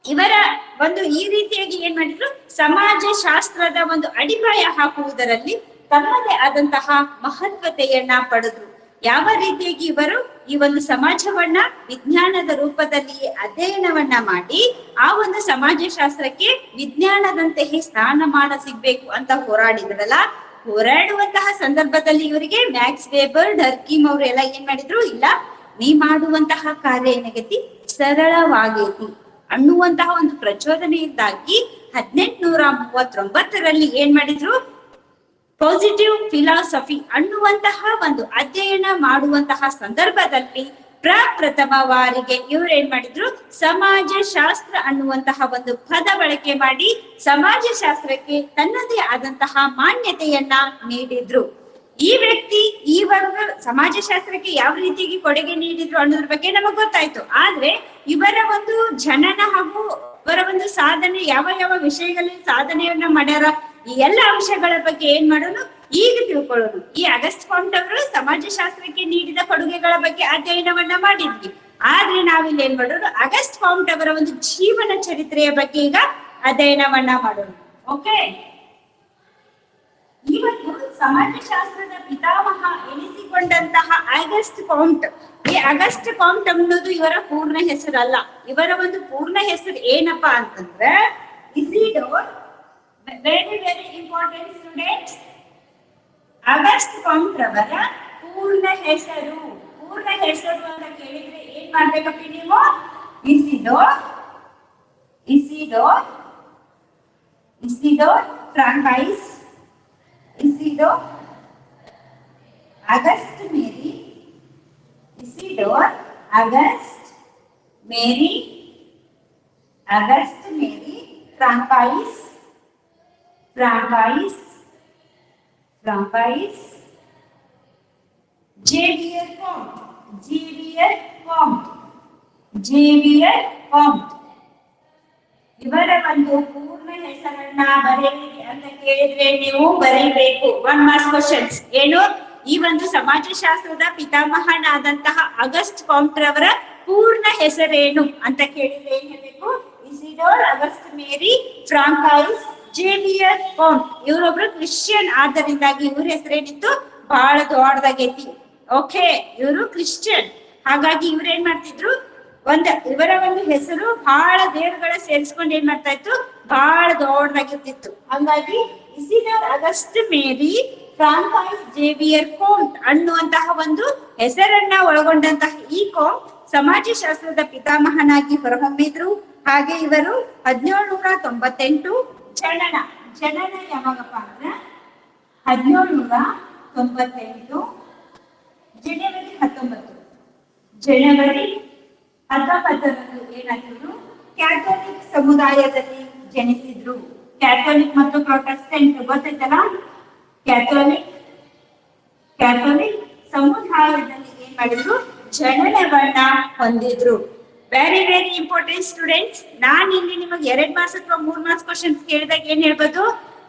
ಇವರ ಒಂದು ಈ ರೀತಿಯಾಗಿ ಏನ್ ಮಾಡಿದ್ರು? ಸಮಾಜ ಶಾಸ್ತ್ರದ ಒಂದು ಅಡಿಪಾಯ ಹಾಕುವುದರಲ್ಲಿ ತಮ್ಮದೇ ಆದಂತಹ ಮಹತ್ವತೆಯನ್ನ ಪಡೆದ್ರು. ಯಾವ ರೀತಿಯಾಗಿ ಇವರು ಈ ಒಂದು ಸಮಾಜವನ್ನ ವಿಜ್ಞಾನದ ರೂಪದಲ್ಲಿ ಅಧ್ಯಯನವನ್ನ ಮಾಡಿ ಆ ಒಂದು ಸಮಾಜಶಾಸ್ತ್ರಕ್ಕೆ ವಿಜ್ಞಾನದಂತೆಯೇ ಸ್ಥಾನಮಾನ ಸಿಗ್ಬೇಕು ಅಂತ ಹೋರಾಡಿದ್ರಲ್ಲ ಹೋರಾಡುವಂತಹ ಸಂದರ್ಭದಲ್ಲಿ ಇವರಿಗೆ ಮ್ಯಾಕ್ಸ್ ವೇಬರ್ ಡರ್ಕಿಮ್ ಎಲ್ಲ ಏನ್ ಮಾಡಿದ್ರು? ಇಲ್ಲ, ನೀ ಮಾಡುವಂತಹ ಕಾರ್ಯ ಏನಾಗೈತಿ? ಸರಳವಾಗೈತಿ. ಅನ್ನುವಂತಹ ಒಂದು ಪ್ರಚೋದನೆಯಿಂದಾಗಿ ಹದಿನೆಂಟುನೂರ ಮೂವತ್ತೊಂಬತ್ತರಲ್ಲಿ ಏನ್ ಮಾಡಿದ್ರು? ಪಾಸಿಟಿವ್ ಫಿಲಾಸಫಿ ಅನ್ನುವಂತಹ ಒಂದು ಅಧ್ಯಯನ ಮಾಡುವಂತಹ ಸಂದರ್ಭದಲ್ಲಿ ಪ್ರಪ್ರಥಮವಾರಿಗೆ ಇವ್ರು ಏನ್ ಮಾಡಿದ್ರು, ಸಮಾಜಶಾಸ್ತ್ರ ಅನ್ನುವಂತಹ ಒಂದು ಪದ ಬಳಕೆ ಮಾಡಿ ಸಮಾಜಶಾಸ್ತ್ರಕ್ಕೆ ತನ್ನದೇ ಆದಂತಹ ಮಾನ್ಯತೆಯನ್ನ ನೀಡಿದ್ರು. ಈ ವ್ಯಕ್ತಿ ಈ ವರ್ಗ ಸಮಾಜಶಾಸ್ತ್ರಕ್ಕೆ ಯಾವ ರೀತಿಯಾಗಿ ಕೊಡುಗೆ ನೀಡಿದ್ರು ಅನ್ನೋದ್ರ ಬಗ್ಗೆ ನಮಗ್ ಗೊತ್ತಾಯ್ತು. ಆದ್ರೆ ಇವರ ಒಂದು ಜನನ ಹಾಗೂ ಇವರ ಒಂದು ಸಾಧನೆ, ಯಾವ ಯಾವ ವಿಷಯಗಳಲ್ಲಿ ಸಾಧನೆಯನ್ನ ಮಾಡ್ಯಾರ ಈ ಎಲ್ಲ ಅಂಶಗಳ ಬಗ್ಗೆ ಏನ್ ಮಾಡೋಣ ಈಗ ತಿಳ್ಕೊಳ್ಳೋಣ ಈ ಅಗಸ್ಟ್ ಕಾಂಟ್ ಅವರು ಸಮಾಜಶಾಸ್ತ್ರಕ್ಕೆ ನೀಡಿದ ಕೊಡುಗೆಗಳ ಬಗ್ಗೆ ಅಧ್ಯಯನವನ್ನ ಮಾಡಿದ್ವಿ. ಆದ್ರೆ ನಾವಿಲ್ಲಿ ಏನ್ ಮಾಡೋಣ ಅಗಸ್ಟ್ ಕಾಂಟ್ ಅವರ ಒಂದು ಜೀವನ ಚರಿತ್ರೆಯ ಬಗ್ಗೆ ಈಗ ಅಧ್ಯಯನವನ್ನ ಮಾಡೋಣ ಓಕೆ? ಇವತ್ತು ಸಮಾಜಶಾಸ್ತ್ರದ ಪಿತಾಮಹ ಎನಿಸಿಕೊಂಡಂತಹ ಆಗಸ್ಟ್ ಕಾಂಟ್ ಈ ಅಗಸ್ಟ್ ಕಾಂಟ್ ಅನ್ನೋದು ಇವರ ಪೂರ್ಣ ಹೆಸರಲ್ಲ. ಇವರ ಒಂದು ಪೂರ್ಣ ಹೆಸರು ಏನಪ್ಪಾ ಅಂತಂದ್ರೆ Isidore very very important students Auguste Comte ರವರ ಪೂರ್ಣ ಹೆಸರು ಪೂರ್ಣ ಹೆಸರು ಅಂತ ಕೇಳಿದ್ರೆ ಏನ್ ಮಾಡ್ಬೇಕಪ್ಪ ನೀವು? Isidore Isidore Isidore Francois Isidore, Auguste Marie Isidore, Auguste Marie Auguste Marie Francois, Francois, Francois, Xavier pumped, Xavier pumped, Xavier pumped. ಇವರ ಒಂದು ಪೂರ್ಣ ಹೆಸರನ್ನ ಬರೆಯಿರಿ ಅಂತ ಕೇಳಿದ್ರೆ ನೀವು ಬರೀಬೇಕು. ಒನ್ ಮಾರ್ಕ್ಸ್ ಕ್ವಶನ್ಸ್ ಏನು? ಈ ಒಂದು ಸಮಾಜಶಾಸ್ತ್ರದ ಪಿತಾಮಹನಾದಂತಹ ಆಗಸ್ಟ್ ಕಾಂಟ್ ರವರ ಪೂರ್ಣ ಹೆಸರೇನು ಅಂತ ಕೇಳಿದ್ರೆ ಏನ್ ಹೇಳ್ಬೇಕು? Isidore Auguste Marie Francois Xavier Comte ಇವರೊಬ್ರು Christian, ಆದ್ದರಿಂದಾಗಿ ಇವ್ರ ಹೆಸರೇನಿತ್ತು? ಬಹಳ ದೊಡ್ಡದಾಗೈತಿ. ಓಕೆ, ಇವರು ಕ್ರಿಶ್ಚಿಯನ್. ಹಾಗಾಗಿ ಇವ್ರ ಏನ್ ಮಾಡ್ತಿದ್ರು? ಒಂದ, ಇವರ ಒಂದು ಹೆಸರು ಬಹಳ ದೇವರುಗಳ ಸೇರಿಸ್ಕೊಂಡು ಏನ್ ಮಾಡ್ತಾ ಇತ್ತು? ಬಹಳ ದೊಡ್ಡದಾಗಿರ್ತಿತ್ತು. ಹಂಗಾಗಿ Isidore Auguste Marie Francois Xavier Comte ಅನ್ನುವಂತಹ ಒಂದು ಹೆಸರನ್ನ ಒಳಗೊಂಡಂತಹ ಈ ಕೋಂಟ್ ಸಮಾಜಶಾಸ್ತ್ರದ ಪಿತಾಮಹನಾಗಿ ಹೊರಹೊಮ್ಮಿದ್ರು. ಹಾಗೆ ಇವರು ಹದಿನೇಳುನೂರ ತೊಂಬತ್ತೆಂಟು ಜನನ ಜನನ ಯಾವಾಗಪ್ಪ ಅಂದ್ರೆ ಹದಿನೇಳುನೂರ ತೊಂಬತ್ತೆಂಟು ಜನವರಿ ಹತ್ತೊಂಬತ್ತು. ಜನವರಿ ಹತ್ತೊಂಬತ್ತರಂದು ಏನಾದ್ರು ಕ್ಯಾಥೋಲಿಕ್ ಸಮುದಾಯದಲ್ಲಿ ಜನಿಸಿದ್ರು. ಕ್ಯಾಥೋಲಿಕ್ ಮತ್ತು ಪ್ರೊಟೆಸ್ಟೆಂಟ್ ಗೊತ್ತೈತಲ್ಲ ಕ್ಯಾಥೋಲಿಕ್ ಕ್ಯಾಥೋಲಿಕ್ ಸಮುದಾಯದಲ್ಲಿ ಏನ್ ಮಾಡಿದ್ರು? ಜನನವನ್ನ ಹೊಂದಿದ್ರು. ವೆರಿ ವೆರಿ ಇಂಪಾರ್ಟೆಂಟ್ ಸ್ಟೂಡೆಂಟ್ಸ್ ನಾನ್ ಇಲ್ಲಿ ನಿಮಗೆ ಎರಡ್ ಮಾರ್ಕ್ಸ್ ಅಥವಾ ಮೂರ್ ಮಾರ್ಕ್ಸ್ ಕ್ವಶನ್ ಕೇಳಿದಾಗ ಏನ್ ಹೇಳ್ಬೋದು?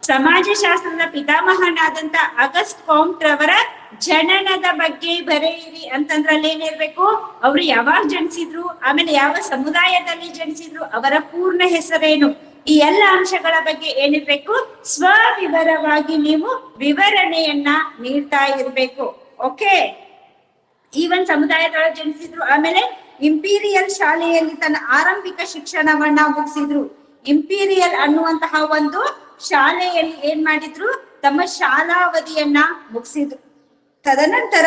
ಸಮಾಜಶಾಸ್ತ್ರದ ಪಿತಾಮಹನಾದಂತ ಅಗಸ್ಟ್ ಕೌಂಟ್ ಅವರ ಜನನದ ಬಗ್ಗೆ ಬರೆಯಿರಿ ಅಂತಂದ್ರಲ್ಲಿ ಏನಿರ್ಬೇಕು ಅವ್ರು ಯಾವಾಗ ಜನಿಸಿದ್ರು, ಆಮೇಲೆ ಯಾವ ಸಮುದಾಯದಲ್ಲಿ ಜನಿಸಿದ್ರು, ಅವರ ಪೂರ್ಣ ಹೆಸರೇನು? ಈ ಎಲ್ಲ ಅಂಶಗಳ ಬಗ್ಗೆ ಏನಿರ್ಬೇಕು ಸ್ವವಿವರವಾಗಿ ನೀವು ವಿವರಣೆಯನ್ನ ನೀಡ್ತಾ ಇರ್ಬೇಕು. ಓಕೆ ಈ ಒಂದ್ ಸಮುದಾಯದೊಳಗೆ ಜನಿಸಿದ್ರು, ಆಮೇಲೆ ಇಂಪೀರಿಯಲ್ ಶಾಲೆಯಲ್ಲಿ ತನ್ನ ಆರಂಭಿಕ ಶಿಕ್ಷಣವನ್ನ ಮುಗಿಸಿದ್ರು. ಇಂಪೀರಿಯಲ್ ಅನ್ನುವಂತಹ ಒಂದು ಶಾಲೆಯಲ್ಲಿ ಏನ್ ಮಾಡಿದ್ರು? ತಮ್ಮ ಶಾಲಾವಧಿಯನ್ನ ಮುಗಿಸಿದ್ರು. ತದನಂತರ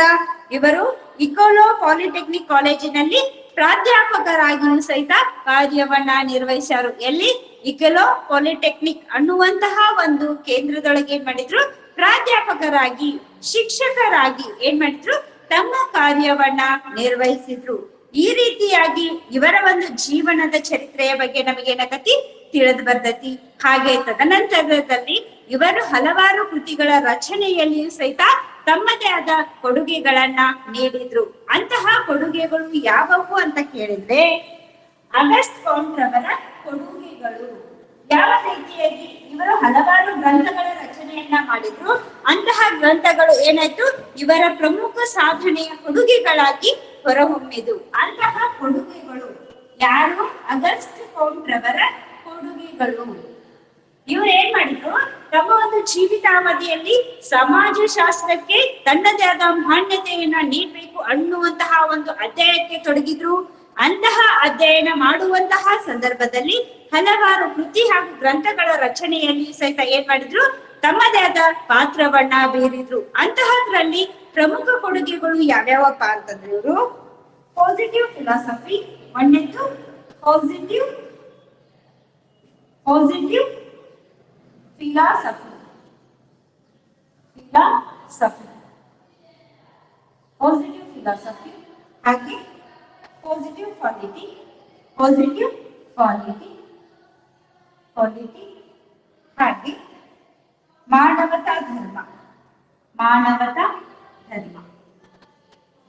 ಇವರು ಇಕೋಲೋ ಪಾಲಿಟೆಕ್ನಿಕ್ ಕಾಲೇಜಿನಲ್ಲಿ ಪ್ರಾಧ್ಯಾಪಕರಾಗಿಯೂ ಸಹಿತ ಕಾರ್ಯವನ್ನ ನಿರ್ವಹಿಸಿದರು ಎಲ್ಲಿ? ಇಕೋಲೋ ಪಾಲಿಟೆಕ್ನಿಕ್ ಅನ್ನುವಂತಹ ಒಂದು ಕೇಂದ್ರದೊಳಗೆ ಏನ್ ಮಾಡಿದ್ರು? ಪ್ರಾಧ್ಯಾಪಕರಾಗಿ, ಶಿಕ್ಷಕರಾಗಿ ಏನ್ ಮಾಡಿದ್ರು? ತಮ್ಮ ಕಾರ್ಯವನ್ನ ನಿರ್ವಹಿಸಿದ್ರು. ಈ ರೀತಿಯಾಗಿ ಇವರ ಒಂದು ಜೀವನದ ಚರಿತ್ರೆಯ ಬಗ್ಗೆ ನಮಗೆ ಏನಾಗತಿ ತಿಳಿದು ಬರ್ತೈತಿ. ಹಾಗೆ ತದನಂತರದಲ್ಲಿ ಇವರು ಹಲವಾರು ಕೃತಿಗಳ ರಚನೆಯಲ್ಲಿಯೂ ಸಹಿತ ತಮ್ಮದೇ ಆದ ಕೊಡುಗೆಗಳನ್ನ ನೀಡಿದ್ರು. ಅಂತಹ ಕೊಡುಗೆಗಳು ಯಾವವು ಅಂತ ಕೇಳಿದ್ರೆ, ಅಗಸ್ಟ್ ಕೌಂಟ್ ಅವರ ಕೊಡುಗೆಗಳು. ಯಾವ ರೀತಿಯಾಗಿ ಇವರು ಹಲವಾರು ಗ್ರಂಥಗಳ ರಚನೆಯನ್ನ ಮಾಡಿದ್ರು, ಅಂತಹ ಗ್ರಂಥಗಳು ಏನಾಯ್ತು? ಇವರ ಪ್ರಮುಖ ಸಾಧನೆಯ ಕೊಡುಗೆಗಳಾಗಿ ಹೊರಹೊಮ್ಮಿದು. ಅಂತಹ ಕೊಡುಗೆಗಳು ಯಾರು? ಅಗಸ್ಟ್ ಕೌಂಟ್ ರವರ ಕೊಡುಗೆಗಳು. ಇವ್ರು ಏನ್ ಮಾಡಿದ್ರು? ತಮ್ಮ ಒಂದು ಜೀವಿತಾವಧಿಯಲ್ಲಿ ಸಮಾಜಶಾಸ್ತ್ರಕ್ಕೆ ತನ್ನದೇ ಆದ ಮಾನ್ಯತೆಯನ್ನ ನೀಡಬೇಕು ಅನ್ನುವಂತಹ ಒಂದು ಅಧ್ಯಯನಕ್ಕೆ ತೊಡಗಿದ್ರು. ಅಂತಹ ಅಧ್ಯಯನ ಮಾಡುವಂತಹ ಸಂದರ್ಭದಲ್ಲಿ ಹಲವಾರು ಕೃತಿ ಹಾಗೂ ಗ್ರಂಥಗಳ ರಚನೆಯಲ್ಲಿ ಸಹಿತ ಏನ್ ಮಾಡಿದ್ರು? ತಮ್ಮದೇ ಆದ ಪಾತ್ರವನ್ನ ಬೀರಿದ್ರು. ಅಂತಹದ್ರಲ್ಲಿ ಪ್ರಮುಖ ಕೊಡುಗೆಗಳು ಯಾವ್ಯಾವಪ್ಪ ಅಂತಂದ್ರೆ ಇವರು ಪಾಸಿಟಿವ್ ಫಿಲಾಸಫಿ ಒಂದಿತ್ತು positive positive philosophy philosophy positive philosophy ಹಾಗೆ positive quality positive quality quality ಹಾಗೆ ಮಾನವತಾ ಧರ್ಮ. ಮಾನವತಾ ಧರ್ಮ.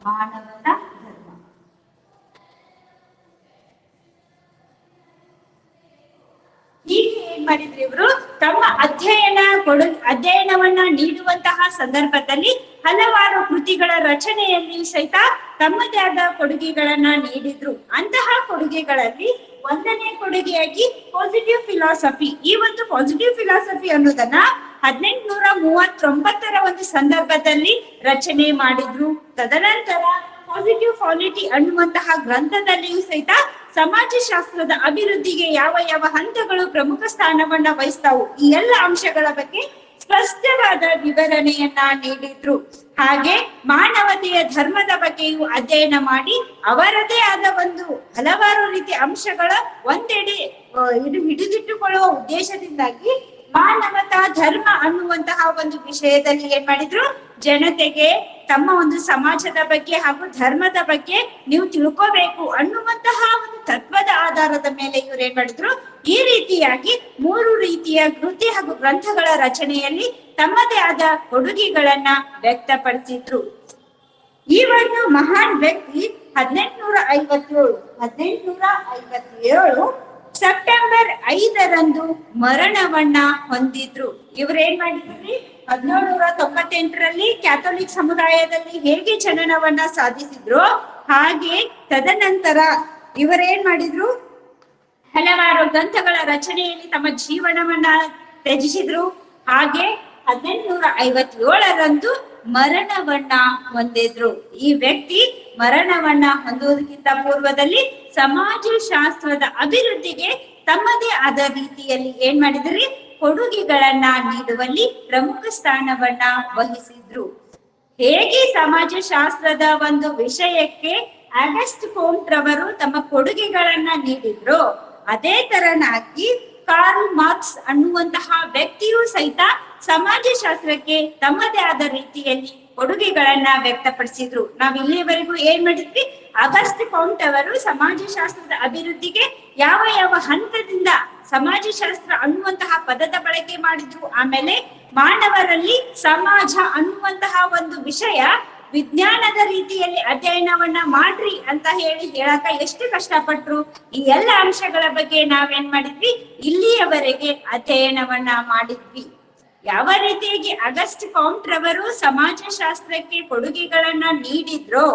ಮಾನವನ ಧರ್ಮ. ಹೀಗೆ ಏನ್ ಮಾಡಿದ್ರು ಇವರು? ತಮ್ಮ ಅಧ್ಯಯನ ಕೊಡು ಅಧ್ಯಯನವನ್ನ ನೀಡುವಂತಹ ಸಂದರ್ಭದಲ್ಲಿ ಹಲವಾರು ಕೃತಿಗಳ ರಚನೆಯಲ್ಲಿ ಸಹಿತ ತಮ್ಮದೇ ಆದ ಕೊಡುಗೆಗಳನ್ನ ನೀಡಿದ್ರು. ಅಂತಹ ಕೊಡುಗೆಗಳಲ್ಲಿ ಒಂದನೇ ಕೊಡುಗೆಯಾಗಿ ಪಾಸಿಟಿವ್ ಫಿಲಾಸಫಿ ಈ ಒಂದು ಪಾಸಿಟಿವ್ ಫಿಲಾಸಫಿ ಅನ್ನೋದನ್ನ ಹದಿನೆಂಟುನೂರ ಮೂವತ್ತೊಂಬತ್ತರ ಒಂದು ಸಂದರ್ಭದಲ್ಲಿ ರಚನೆ ಮಾಡಿದ್ರು. ತದನಂತರ ಪಾಸಿಟಿವ್ ಕ್ವಾಲಿಟಿ ಅನ್ನುವಂತಹ ಗ್ರಂಥದಲ್ಲಿಯೂ ಸಹಿತ ಸಮಾಜಶಾಸ್ತ್ರದ ಅಭಿವೃದ್ಧಿಗೆ ಯಾವ ಯಾವ ಹಂತಗಳು ಪ್ರಮುಖ ಸ್ಥಾನವನ್ನ ವಹಿಸ್ತಾವು ಈ ಎಲ್ಲ ಅಂಶಗಳ ಬಗ್ಗೆ ಸ್ಪಷ್ಟವಾದ ವಿವರಣೆಯನ್ನ ನೀಡಿದ್ರು. ಹಾಗೆ ಮಾನವತೆಯ ಧರ್ಮದ ಬಗ್ಗೆಯೂ ಅಧ್ಯಯನ ಮಾಡಿ ಅವರದೇ ಆದ ಒಂದು ಹಲವಾರು ರೀತಿಯ ಅಂಶಗಳ ಒಂದೆಡೆ ಇದು ಹಿಡಿದಿಟ್ಟುಕೊಳ್ಳುವ ಉದ್ದೇಶದಿಂದಾಗಿ ಮಾನವತಾ ಧರ್ಮ ಅನ್ನುವಂತಹ ಒಂದು ವಿಷಯದಲ್ಲಿ ಏನ್ ಮಾಡಿದ್ರು? ಜನತೆಗೆ ತಮ್ಮ ಒಂದು ಸಮಾಜದ ಬಗ್ಗೆ ಹಾಗೂ ಧರ್ಮದ ಬಗ್ಗೆ ನೀವು ತಿಳ್ಕೋಬೇಕು ಅನ್ನುವಂತಹ ಆಧಾರದ ಮೇಲೆ ಇವ್ರು ಏನ್ ಮಾಡಿದ್ರು? ಈ ರೀತಿಯಾಗಿ ಮೂರು ರೀತಿಯ ಕೃತಿ ಹಾಗೂ ಗ್ರಂಥಗಳ ರಚನೆಯಲ್ಲಿ ತಮ್ಮದೇ ಆದ ಕೊಡುಗೆಗಳನ್ನ ವ್ಯಕ್ತಪಡಿಸಿದ್ರು. ಒಂದು ಮಹಾನ್ ವ್ಯಕ್ತಿ ಹದಿನೆಂಟುನೂರ ಐವತ್ತೇಳು ಹದಿನೆಂಟುನೂರ ಐವತ್ತೇಳು ಸೆಪ್ಟೆಂಬರ್ ಐದರಂದು ಮರಣವನ್ನ ಹೊಂದಿದ್ರು. ಇವ್ರೇನ್ ಮಾಡಿದ್ರಿ? ಹದಿನೇಳುನೂರ ತೊಂಬತ್ತೆಂಟರಲ್ಲಿ ಕ್ಯಾಥೋಲಿಕ್ ಸಮುದಾಯದಲ್ಲಿ ಹೇಗೆ ಜನನವನ್ನ ಸಾಧಿಸಿದ್ರು? ಹಾಗೆ ತದನಂತರ ಇವರೇನ್ ಮಾಡಿದ್ರು? ಹಲವಾರು ಗ್ರಂಥಗಳ ರಚನೆಯಲ್ಲಿ ತಮ್ಮ ಜೀವನವನ್ನ ತ್ಯಜಿಸಿದ್ರು. ಹಾಗೆ ಹದಿನೆಂಟುನೂರ ಐವತ್ತೇಳರಂದು ಮರಣವನ್ನ ಹೊಂದಿದ್ರು. ಈ ವ್ಯಕ್ತಿ ಮರಣವನ್ನ ಹೊಂದುವುದಕ್ಕಿಂತ ಪೂರ್ವದಲ್ಲಿ ಸಮಾಜ ಶಾಸ್ತ್ರದ ಅಭಿವೃದ್ಧಿಗೆ ತಮ್ಮದೇ ಆದ ರೀತಿಯಲ್ಲಿ ಏನ್ ಮಾಡಿದ್ರಿ? ಕೊಡುಗೆಗಳನ್ನ ನೀಡುವಲ್ಲಿ ಪ್ರಮುಖ ಸ್ಥಾನವನ್ನ ವಹಿಸಿದ್ರು. ಹೇಗೆ ಸಮಾಜಶಾಸ್ತ್ರದ ಒಂದು ವಿಷಯಕ್ಕೆ ಆಗಸ್ಟ್ ಕೋಮ್ಟ್ ರವರು ತಮ್ಮ ಕೊಡುಗೆಗಳನ್ನ ನೀಡಿದ್ರು? ಅದೇ ತರನಾಗಿ ಕಾರ್ಲ್ ಮಾರ್ಕ್ಸ್ ಅನ್ನುವಂತಹ ವ್ಯಕ್ತಿಯು ಸಹಿತ ಸಮಾಜಶಾಸ್ತ್ರಕ್ಕೆ ತಮ್ಮದೇ ಆದ ರೀತಿಯಲ್ಲಿ ಕೊಡುಗೆಗಳನ್ನ ವ್ಯಕ್ತಪಡಿಸಿದ್ರು. ನಾವ್ ಇಲ್ಲಿಯವರೆಗೂ ಏನ್ ಮಾಡಿದ್ವಿ? ಆಗಸ್ಟ್ ಕೌಂಟ್ ಅವರು ಸಮಾಜಶಾಸ್ತ್ರದ ಅಭಿವೃದ್ಧಿಗೆ ಯಾವ ಯಾವ ಹಂತದಿಂದ ಸಮಾಜಶಾಸ್ತ್ರ ಅನ್ನುವಂತಹ ಪದದ ಬಳಕೆ ಮಾಡಿದ್ರು. ಆಮೇಲೆ ಮಾನವರಲ್ಲಿ ಸಮಾಜ ಅನ್ನುವಂತಹ ಒಂದು ವಿಷಯ ವಿಜ್ಞಾನದ ರೀತಿಯಲ್ಲಿ ಅಧ್ಯಯನವನ್ನ ಮಾಡ್ರಿ ಅಂತ ಹೇಳಿ ಹೇಳಕ ಎಷ್ಟು ಕಷ್ಟಪಟ್ರು, ಈ ಎಲ್ಲ ಅಂಶಗಳ ಬಗ್ಗೆ ನಾವೇನ್ ಮಾಡಿದ್ವಿ? ಇಲ್ಲಿಯವರೆಗೆ ಅಧ್ಯಯನವನ್ನ ಮಾಡಿದ್ವಿ. ಯಾವ ರೀತಿಯಾಗಿ ಅಗಸ್ಟ್ ಕೌಂಟ್ ರವರು ಸಮಾಜಶಾಸ್ತ್ರಕ್ಕೆ ಕೊಡುಗೆಗಳನ್ನ ನೀಡಿದ್ರೋ,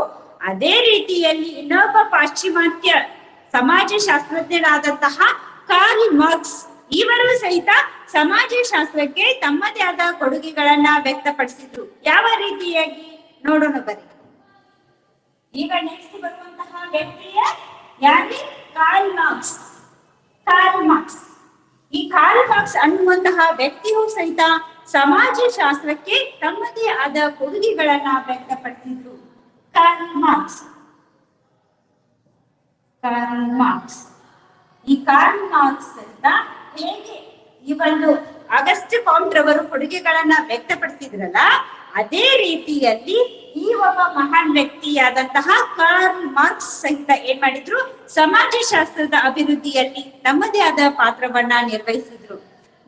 ಅದೇ ರೀತಿಯಲ್ಲಿ ಇನ್ನೊಬ್ಬ ಪಾಶ್ಚಿಮಾತ್ಯ ಸಮಾಜಶಾಸ್ತ್ರಜ್ಞರಾದಂತಹ ಕಾರ್ಲ್ ಮಾರ್ಕ್ಸ್ ಇವರು ಸಹಿತ ಸಮಾಜಶಾಸ್ತ್ರಕ್ಕೆ ತಮ್ಮದೇ ಆದ ಕೊಡುಗೆಗಳನ್ನ ವ್ಯಕ್ತಪಡಿಸಿದ್ರು. ಯಾವ ರೀತಿಯಾಗಿ? ನೋಡೋಣ ಬನ್ನಿ. ಈಗ ನೆಕ್ಸ್ಟ್ ಬರುವಂತಹ ವ್ಯಕ್ತಿಯ ಯಾರಿ ಕಾರ್ಲ್ ಮಾರ್ಕ್ಸ್ ಕಾರ್ಲ್ ಮಾರ್ಕ್ಸ್ ಈ ಕಾರ್ಲ್ ಮಾರ್ಕ್ಸ್ ಅನ್ನುವಂತಹ ವ್ಯಕ್ತಿಯು ಸಹಿತ ಸಮಾಜಶಾಸ್ತ್ರಕ್ಕೆ ತಮ್ಮದೇ ಆದ ಕೊಡುಗೆಗಳನ್ನ ವ್ಯಕ್ತಪಡಿಸಿದ್ರು. ಕಾರ್ಲ್ ಮಾರ್ಕ್ಸ್ ಕಾರ್ಲ್ ಮಾರ್ಕ್ಸ್ ಈ ಕಾರ್ಲ್ ಮಾರ್ಕ್ಸ್ ಅಂತ ಹೇಗೆ ಈ ಒಂದು ಅಗಸ್ಟ್ ಕಾಂಟ್ ರವರು ಕೊಡುಗೆಗಳನ್ನ ವ್ಯಕ್ತಪಡಿಸಿದ್ರಲ್ಲ ಅದೇ ರೀತಿಯಲ್ಲಿ ಈ ಒಬ್ಬ ಮಹಾನ್ ವ್ಯಕ್ತಿಯಾದಂತಹ ಕಾರ್ಲ್ ಮಾರ್ಕ್ಸ್ ಸಹಿತ ಏನ್ ಮಾಡಿದ್ರು? ಸಮಾಜಶಾಸ್ತ್ರದ ಅಭಿವೃದ್ಧಿಯಲ್ಲಿ ತಮ್ಮದೇ ಆದ ಪಾತ್ರವನ್ನ ನಿರ್ವಹಿಸಿದ್ರು.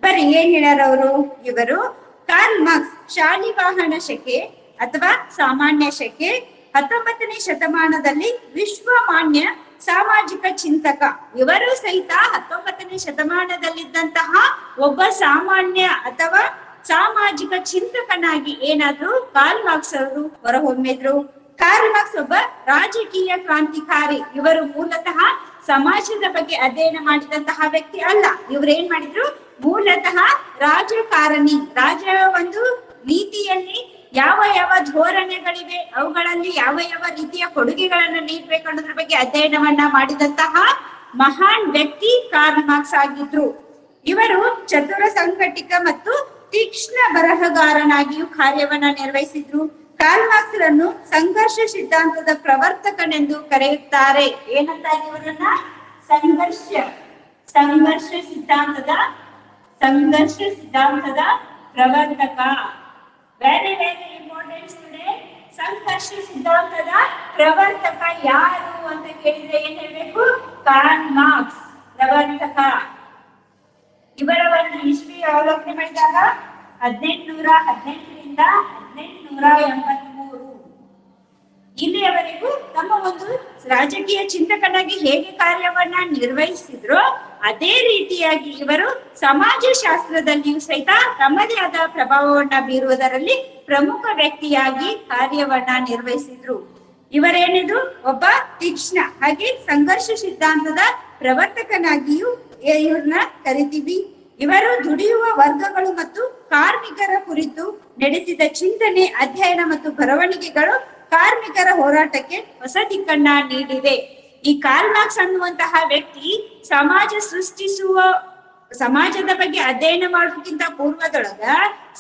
ಬರೀ ಏನ್ ಅವರು, ಇವರು? ಕಾರ್ಲ್ ಮಾರ್ಕ್ಸ್ ಶಾಲಿವಾಹನ ಶಕೆ ಅಥವಾ ಸಾಮಾನ್ಯ ಶಕೆ ಹತ್ತೊಂಬತ್ತನೇ ಶತಮಾನದಲ್ಲಿ ವಿಶ್ವಮಾನ್ಯ ಸಾಮಾಜಿಕ ಚಿಂತಕ. ಇವರು ಸಹಿತ ಹತ್ತೊಂಬತ್ತನೇ ಶತಮಾನದಲ್ಲಿದ್ದಂತಹ ಒಬ್ಬ ಸಾಮಾನ್ಯ ಅಥವಾ ಸಾಮಾಜಿಕ ಚಿಂತಕನಾಗಿ ಏನಾದ್ರು ಕಾರ್ಲ್ ಮಾರ್ಕ್ಸ್ ಅವರು ಹೊರಹೊಮ್ಮಿದ್ರು. ಕಾರ್ಲ್ ಮಾರ್ಕ್ಸ್ ಒಬ್ಬ ರಾಜಕೀಯ ಕ್ರಾಂತಿಕಾರಿ. ಇವರು ಮೂಲತಃ ಸಮಾಜದ ಬಗ್ಗೆ ಅಧ್ಯಯನ ಮಾಡಿದಂತಹ ವ್ಯಕ್ತಿ ಅಲ್ಲ. ಇವ್ರು ಏನ್ ಮಾಡಿದ್ರು? ಮೂಲತಃ ರಾಜಕಾರಣಿ. ರಾಜ ಒಂದು ನೀತಿಯಲ್ಲಿ ಯಾವ ಯಾವ ಧೋರಣೆಗಳಿವೆ, ಅವುಗಳಲ್ಲಿ ಯಾವ ಯಾವ ರೀತಿಯ ಕೊಡುಗೆಗಳನ್ನು ನೀಡ್ಬೇಕು ಅನ್ನೋದ್ರ ಬಗ್ಗೆ ಅಧ್ಯಯನವನ್ನ ಮಾಡಿದಂತಹ ಮಹಾನ್ ವ್ಯಕ್ತಿ ಕಾರ್ಲ್ ಮಾರ್ಕ್ಸ್ ಆಗಿದ್ರು. ಇವರು ಚತುರ ಸಂಘಟಿಕ ಮತ್ತು ತೀಕ್ಷ್ಣ ಬರಹಗಾರನಾಗಿಯೂ ಕಾರ್ಯವನ್ನ ನಿರ್ವಹಿಸಿದ್ರು. ಕಾರ್ಲ್ ಮಾರ್ಕ್ಸ್ರನ್ನು ಸಂಘರ್ಷ ಸಿದ್ಧಾಂತದ ಪ್ರವರ್ತಕನೆಂದು ಕರೆಯುತ್ತಾರೆ. ಏನಂತ ಇವರನ್ನ? ಸಂಘರ್ಷ ಸಂಘರ್ಷ ಸಿದ್ಧಾಂತದ ಸಂಘರ್ಷ ಸಿದ್ಧಾಂತದ ಪ್ರವರ್ತಕ. ವೆರಿ ವೆರಿ ಇಂಪಾರ್ಟೆಂಟ್ ಸಂಘರ್ಷ ಸಿದ್ಧಾಂತದ ಪ್ರವರ್ತಕ ಯಾರು ಅಂತ ಕೇಳಿದ್ರೆ ಏನ್ ಹೇಳ್ಬೇಕು? ಕಾರ್ಲ್ ಮಾರ್ಕ್ಸ್ ಪ್ರವರ್ತಕ. ಇವರ ಒಂದು ಇಸ್ವಿ ಅವಲೋಕನೆ ಮಾಡಿದಾಗ ಹದಿನೆಂಟುನೂರ ಹದಿನೆಂಟರಿಂದ ಹದಿನೆಂಟುನೂರ ಎಂಬತ್ಮೂರು. ಇಲ್ಲಿಯವರೆಗೂ ತಮ್ಮ ಒಂದು ರಾಜಕೀಯ ಚಿಂತಕನಾಗಿ ಹೇಗೆ ಕಾರ್ಯವನ್ನ ನಿರ್ವಹಿಸಿದ್ರು ಅದೇ ರೀತಿಯಾಗಿ ಇವರು ಸಮಾಜಶಾಸ್ತ್ರದಲ್ಲಿಯೂ ಸಹಿತ ತಮ್ಮದೇ ಆದ ಪ್ರಭಾವವನ್ನ ಬೀರುವುದರಲ್ಲಿ ಪ್ರಮುಖ ವ್ಯಕ್ತಿಯಾಗಿ ಕಾರ್ಯವನ್ನ ನಿರ್ವಹಿಸಿದ್ರು. ಇವರೇನಿದ್ರು? ಒಬ್ಬ ತೀಕ್ಷ್ಣ ಹಾಗೆ ಸಂಘರ್ಷ ಸಿದ್ಧಾಂತದ ಪ್ರವರ್ತಕನಾಗಿಯೂ ಇವ್ರನ್ನ ಕರಿತೀವಿ. ಇವರು ದುಡಿಯುವ ವರ್ಗಗಳು ಮತ್ತು ಕಾರ್ಮಿಕರ ಕುರಿತು ನಡೆಸಿದ ಚಿಂತನೆ, ಅಧ್ಯಯನ ಮತ್ತು ಬರವಣಿಗೆಗಳು ಕಾರ್ಮಿಕರ ಹೋರಾಟಕ್ಕೆ ಹೊಸ ದಿಕ್ಕನ್ನ ನೀಡಿದೆ ಈ ಕಾರ್ಮಾಕ್ಸ್ ಅನ್ನುವಂತಹ ವ್ಯಕ್ತಿ ಸಮಾಜ ಸೃಷ್ಟಿಸುವ, ಸಮಾಜದ ಬಗ್ಗೆ ಅಧ್ಯಯನ ಮಾಡೋದಕ್ಕಿಂತ ಪೂರ್ವದೊಳಗ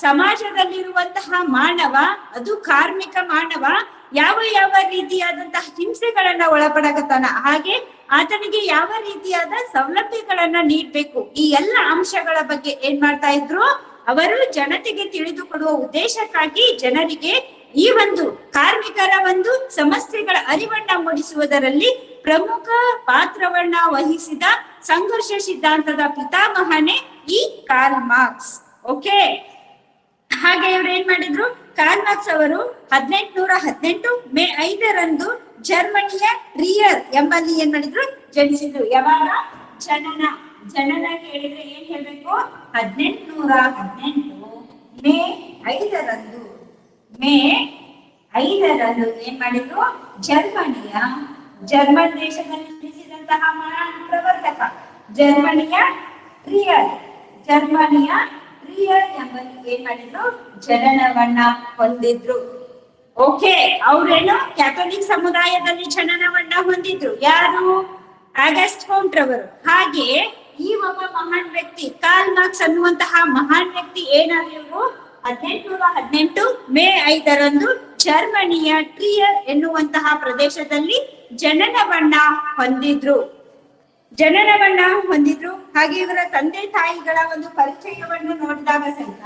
ಸಮಾಜದಲ್ಲಿರುವಂತಹ ಮಾನವ, ಅದು ಕಾರ್ಮಿಕ ಮಾನವ ಯಾವ ಯಾವ ರೀತಿಯಾದಂತಹ ಹಿಂಸೆಗಳನ್ನ ಒಳಪಡಕತ್ತಾನ? ಹಾಗೆ ಆತನಿಗೆ ಯಾವ ರೀತಿಯಾದ ಸೌಲಭ್ಯಗಳನ್ನ ನೀಡ್ಬೇಕು? ಈ ಎಲ್ಲ ಅಂಶಗಳ ಬಗ್ಗೆ ಏನ್ ಮಾಡ್ತಾ ಇದ್ರು? ಅವರು ಜನತೆಗೆ ತಿಳಿದುಕೊಡುವ ಉದ್ದೇಶಕ್ಕಾಗಿ ಜನರಿಗೆ ಈ ಒಂದು ಕಾರ್ಮಿಕರ ಒಂದು ಸಮಸ್ಯೆಗಳ ಅರಿವನ್ನ ಮೂಡಿಸುವುದರಲ್ಲಿ ಪ್ರಮುಖ ಪಾತ್ರವನ್ನ ವಹಿಸಿದ ಸಂಘರ್ಷ ಸಿದ್ಧಾಂತದ ಪಿತಾಮಹನೇ ಈ ಕಾರ್ಲ್ ಮಾರ್ಕ್ಸ್ ಓಕೆ ಹಾಗೆ ಇವ್ರು ಏನ್ ಮಾಡಿದ್ರು? ಕಾರ್ಲ್ ಅವರು ಹದಿನೆಂಟುನೂರ ಹದಿನೆಂಟು ಮೇ ಐದರಂದು ಜರ್ಮನಿಯ ರಿಯರ್ ಎಂಬಲ್ಲಿ ಏನ್ ಮಾಡಿದ್ರು? ಜನಿಸಿದ್ರು. ಯಾವಾಗ? ಜನನ. ಜನನ ಕೇಳಿದ್ರೆ ಏನ್ ಹೇಳ್ಬೇಕು? ಹದಿನೆಂಟುನೂರ ಹದಿನೆಂಟು ಮೇ ಐದರಂದು. ಮೇ ಐದರಂದು ಏನ್ ಮಾಡಿದ್ರು? ಜರ್ಮನಿಯ, ಜರ್ಮನ್ ದೇಶದಲ್ಲಿ ಜನಿಸಿದಂತಹ ಮಹಾನ್ ಪ್ರವರ್ತಕ ಜರ್ಮನಿಯ ರಿಯರ್, ಜರ್ಮನಿಯ ಟ್ರಿಯರ್ ಎಂಬಲ್ಲಿ ಏನ್ ಮಾಡಿದ್ರು? ಜನನವನ್ನ ಹೊಂದಿದ್ರು. ಓಕೆ ಅವ್ರೇನು ಕ್ಯಾಥೋಲಿಕ್ ಸಮುದಾಯದಲ್ಲಿ ಜನನವನ್ನ ಹೊಂದಿದ್ರು. ಯಾರು? ಆಗಸ್ಟ್ ಕೌಂಟ್ ರವರು ಹಾಗೆ ಈ ಒಬ್ಬ ಮಹಾನ್ ವ್ಯಕ್ತಿ ಕಾಲ್ ಮಾರ್ಕ್ಸ್ ಅನ್ನುವಂತಹ ಮಹಾನ್ ವ್ಯಕ್ತಿ ಏನಾದ್ರು ಹದಿನೆಂಟುನೂರ ಹದಿನೆಂಟು ಮೇ ಐದರಂದು ಜರ್ಮನಿಯ ಟ್ರಿಯರ್ ಎನ್ನುವಂತಹ ಪ್ರದೇಶದಲ್ಲಿ ಜನನವನ್ನ ಹೊಂದಿದ್ರು. ಜನನವನ್ನ ಹೊಂದಿದ್ರು. ಹಾಗೆ ಇವರ ತಂದೆ ತಾಯಿಗಳ ಒಂದು ಪರಿಚಯವನ್ನು ನೋಡಿದಾಗ ಸಹಿತ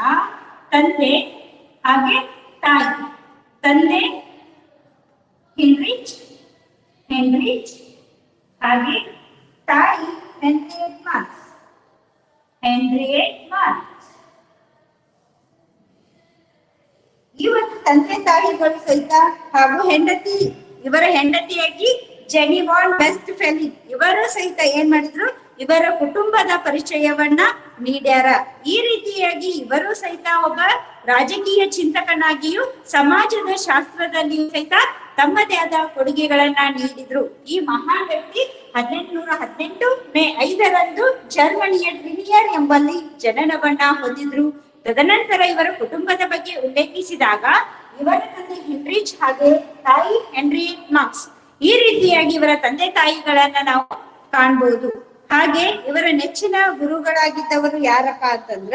ತಂದೆ ಹಾಗೆ ತಾಯಿ. ತಂದೆ ಹೆನ್ರಿಚ್ ಹೆನ್ರಿಚ್, ಹಾಗೆ ತಾಯಿ ಹೆನ್ರಿಯೇಟ್ ಮಾರ್ಕ್ಸ್. ಹೆನ್ರಿಯೇಟ್ ಮಾರ್ಕ್ಸ್. ಇವತ್ತು ತಂದೆ ತಾಯಿಗಳು ಸಹಿತ ಹಾಗೂ ಹೆಂಡತಿ, ಇವರ ಹೆಂಡತಿಯಾಗಿ ಜೆನಿವಾನ್ ಬೆಸ್ಟ್ ಫೆಲಿ. ಇವರು ಸಹಿತ ಏನ್ ಮಾಡಿದ್ರು? ಇವರ ಕುಟುಂಬದ ಪರಿಚಯವನ್ನ ನೀಡ್ಯಾರ ಈ ರೀತಿಯಾಗಿ ಇವರು ಸಹಿತ ಒಬ್ಬ ರಾಜಕೀಯ ಚಿಂತಕನಾಗಿಯೂ ಸಮಾಜದ ಶಾಸ್ತ್ರದಲ್ಲಿ ಸಹಿತ ತಮ್ಮದೇ ಆದ ಕೊಡುಗೆಗಳನ್ನ ನೀಡಿದ್ರು. ಈ ಮಹಾನ್ ವ್ಯಕ್ತಿ ಹದಿನೆಂಟುನೂರ ಹದಿನೆಂಟು ಮೇ ಐದರಂದು ಜರ್ಮನಿಯ ಟ್ರಿನಿಯರ್ ಎಂಬಲ್ಲಿ ಜನನವನ್ನ ಹೊಂದಿದ್ರು. ತದನಂತರ ಇವರ ಕುಟುಂಬದ ಬಗ್ಗೆ ಉಲ್ಲೇಖಿಸಿದಾಗ, ಇವರ ತಂದೆ ಹೆನ್ರಿಚ್ ಹಾಗೆ ತಾಯಿ ಹೆನ್ರಿ ಮಾರ್ಕ್ಸ್. ಈ ರೀತಿಯಾಗಿ ಇವರ ತಂದೆ ತಾಯಿಗಳನ್ನ ನಾವು ಕಾಣ್ಬೋದು. ಹಾಗೆ ಇವರ ನೆಚ್ಚಿನ ಗುರುಗಳಾಗಿದ್ದವರು ಯಾರಪ್ಪ ಅಂತಂದ್ರ,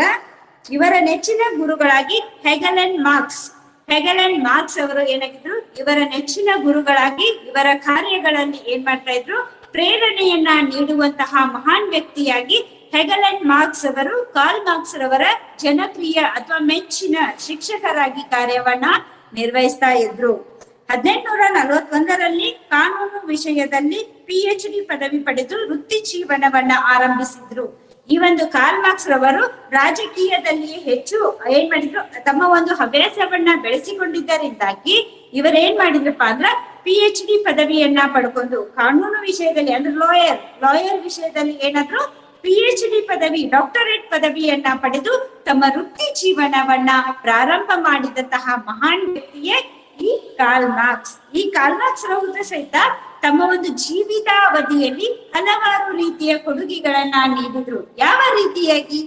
ಇವರ ನೆಚ್ಚಿನ ಗುರುಗಳಾಗಿ ಹೆಗಲನ್ ಮಾರ್ಕ್ಸ್. ಹೆಗಲನ್ ಮಾರ್ಕ್ಸ್ ಅವರು ಏನಾಗಿದ್ರು, ಇವರ ನೆಚ್ಚಿನ ಗುರುಗಳಾಗಿ ಇವರ ಕಾರ್ಯಗಳಲ್ಲಿ ಏನ್ ಮಾಡ್ತಾ ಇದ್ರು, ಪ್ರೇರಣೆಯನ್ನ ನೀಡುವಂತಹ ಮಹಾನ್ ವ್ಯಕ್ತಿಯಾಗಿ ಹೆಗಲನ್ ಮಾರ್ಕ್ಸ್ ಅವರು, ಕಾರ್ಲ್ ಮಾರ್ಕ್ಸ್ ರವರ ಜನಪ್ರಿಯ ಅಥವಾ ಮೆಚ್ಚಿನ ಶಿಕ್ಷಕರಾಗಿ ಕಾರ್ಯವನ್ನ ನಿರ್ವಹಿಸ್ತಾ ಇದ್ರು. ಹದಿನೆಂಟುನೂರ ನಲವತ್ತೊಂದರಲ್ಲಿ ಕಾನೂನು ವಿಷಯದಲ್ಲಿ ಪಿ ಎಚ್ ಡಿ ಪದವಿ ಪಡೆದು ವೃತ್ತಿ ಜೀವನವನ್ನ ಆರಂಭಿಸಿದ್ರು. ಈ ಒಂದು ಕಾರ್ಲ್ ಮಾರ್ಕ್ಸ್ ರವರು ರಾಜಕೀಯದಲ್ಲಿ ಹೆಚ್ಚು ಏನ್ ಮಾಡಿದ್ರು, ತಮ್ಮ ಒಂದು ಹವ್ಯಾಸವನ್ನ ಬೆಳೆಸಿಕೊಂಡಿದ್ದರಿಂದಾಗಿ ಇವರೇನ್ ಮಾಡಿದ್ರಪ್ಪ ಅಂದ್ರ ಪಿ ಎಚ್ ಡಿ ಪದವಿಯನ್ನ ಪಡ್ಕೊಂಡು, ಕಾನೂನು ವಿಷಯದಲ್ಲಿ ಅಂದ್ರೆ ಲಾಯರ್ ಲಾಯರ್ ವಿಷಯದಲ್ಲಿ ಏನಾದ್ರು ಪಿ ಎಚ್ ಡಿ ಪದವಿ ಡಾಕ್ಟರೇಟ್ ಪದವಿಯನ್ನ ಪಡೆದು ತಮ್ಮ ವೃತ್ತಿ ಜೀವನವನ್ನ ಪ್ರಾರಂಭ ಮಾಡಿದಂತಹ ಮಹಾನ್ ವ್ಯಕ್ತಿಯೇ ಈ ಕಾಲ್ ಮಾರ್ಕ್ಸ್ ಈ ಕಾಲ್ ಮಾರ್ಕ್ಸ್ ರವರು ಸಹಿತ ತಮ್ಮ ಒಂದು ಜೀವಿತಾವಧಿಯಲ್ಲಿ ಹಲವಾರು ರೀತಿಯ ಕೊಡುಗೆಗಳನ್ನ ನೀಡಿದ್ರು. ಯಾವ ರೀತಿಯಾಗಿ?